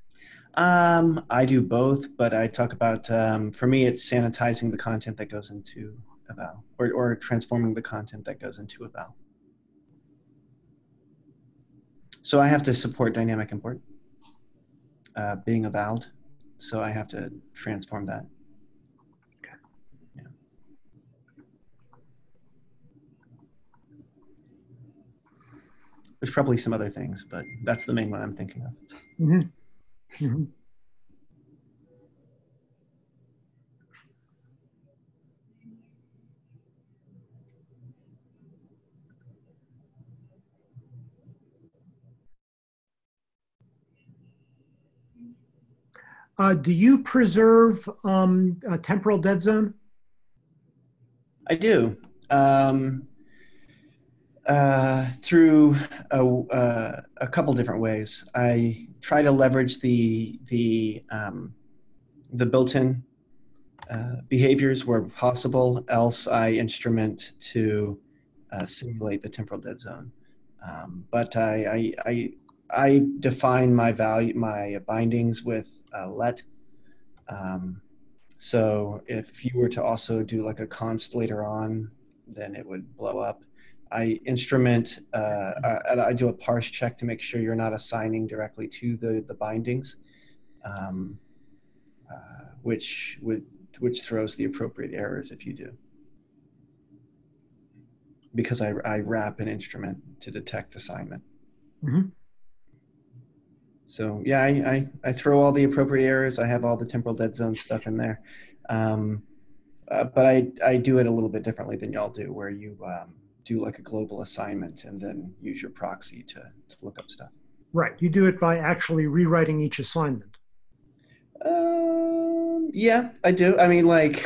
Um, I do both, but I talk about um, for me it's sanitizing the content that goes into eval, or or transforming the content that goes into eval. So I have to support dynamic import, uh, being evaled. So I have to transform that. Yeah. There's probably some other things, but that's the main one I'm thinking of. Mhm. Mhm. Uh, do you preserve um, a temporal dead zone? I do. Um, uh, through a, uh, a couple different ways. I try to leverage the the um, the built-in uh, behaviors where possible. Else, I instrument to uh, simulate the temporal dead zone. Um, but I, I, I I define my value my bindings with uh, let. Um, so if you were to also do like a const later on, then it would blow up. I instrument, uh, I, I, do a parse check to make sure you're not assigning directly to the, the bindings, um, uh, which, would, which throws the appropriate errors if you do. Because I, I wrap an instrument to detect assignment. Mm-hmm. So yeah, I, I, I, throw all the appropriate errors. I have all the temporal dead zone stuff in there. Um, uh, but I, I do it a little bit differently than y'all do, where you um, do like a global assignment and then use your proxy to, to look up stuff. Right. You do it by actually rewriting each assignment. Um, yeah, I do. I mean, like,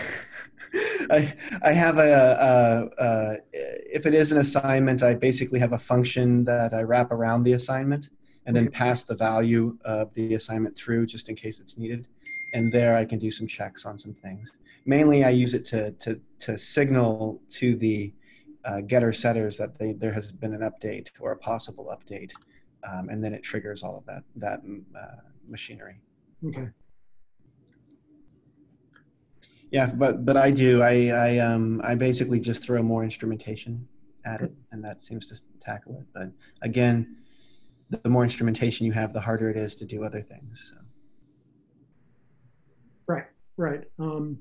I I have a, a, a, if it is an assignment, I basically have a function that I wrap around the assignment and then pass the value of the assignment through just in case it's needed. And there I can do some checks on some things. Mainly, I use it to to to signal to the uh, getter setters that they, there has been an update or a possible update, um, and then it triggers all of that that uh, machinery. Okay. Yeah, but but I do. I I um I basically just throw more instrumentation at it, and that seems to tackle it. But again, the more instrumentation you have, the harder it is to do other things. So. Right. Right. Um,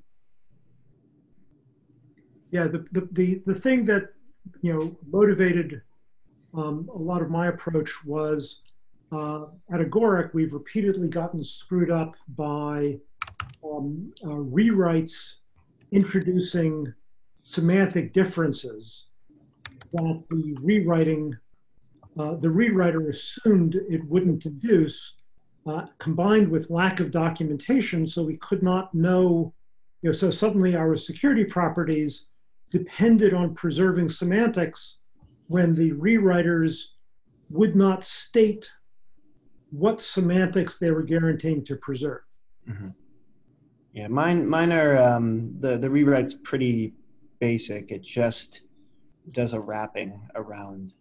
yeah. The, the the the thing that you know motivated um, a lot of my approach was uh, at Agoric, we've repeatedly gotten screwed up by um, uh, rewrites introducing semantic differences that the rewriting, uh, the rewriter assumed it wouldn't induce, uh, combined with lack of documentation, so we could not know, you know, so suddenly our security properties depended on preserving semantics when the rewriters would not state what semantics they were guaranteeing to preserve. Mm-hmm. Yeah, mine mine are um, the the rewrite's pretty basic. It just does a wrapping around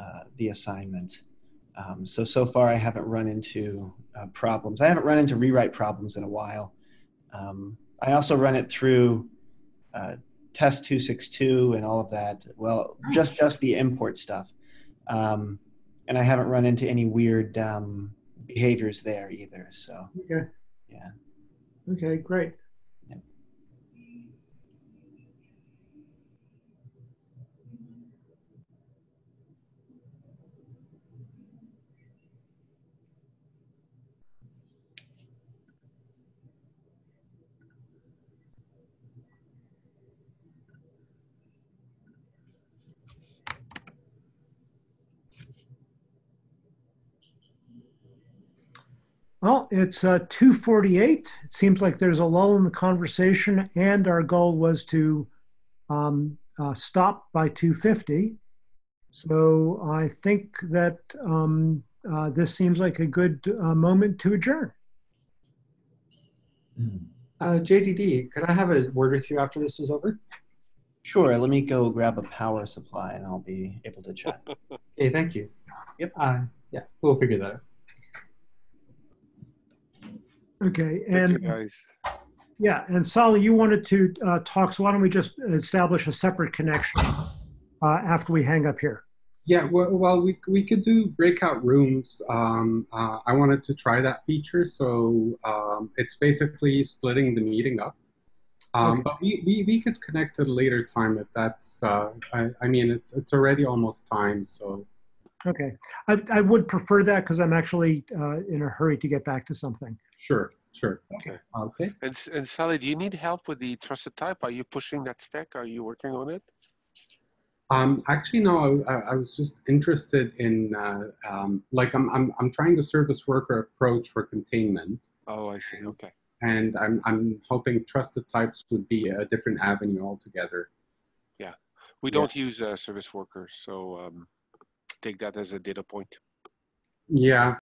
uh, the assignment. Um, so so far, I haven't run into uh, problems. I haven't run into rewrite problems in a while. Um, I also run it through uh, test 262 and all of that. Well, just just the import stuff, um, and I haven't run into any weird um, behaviors there either. So okay. yeah. Okay, great. Well, it's uh, 248. It seems like there's a lull in the conversation, and our goal was to um, uh, stop by 250. So I think that um, uh, this seems like a good uh, moment to adjourn. Uh, JDD, could I have a word with you after this is over? Sure. Let me go grab a power supply, and I'll be able to chat. okay, thank you. Yep. Uh, yeah, we'll figure that out. Okay, Thank you, and guys. yeah, and Saleh, you wanted to uh, talk, so why don't we just establish a separate connection uh, after we hang up here? Yeah, well, well we, we could do breakout rooms. Um, uh, I wanted to try that feature, so um, it's basically splitting the meeting up. Um, Okay. But we, we, we could connect at a later time if that's, uh, I, I mean, it's, it's already almost time, so. Okay, I, I would prefer that because I'm actually uh, in a hurry to get back to something. Sure, sure. Okay. Okay. And, and Saleh, do you need help with the trusted type? Are you pushing that stack? Are you working on it? Um, actually, no, I, I was just interested in, uh, um, like, I'm, I'm, I'm trying the service worker approach for containment. Oh, I see. Okay. And I'm, I'm hoping trusted types would be a different avenue altogether. Yeah, we Yeah. don't use uh, service workers, so um, take that as a data point. Yeah,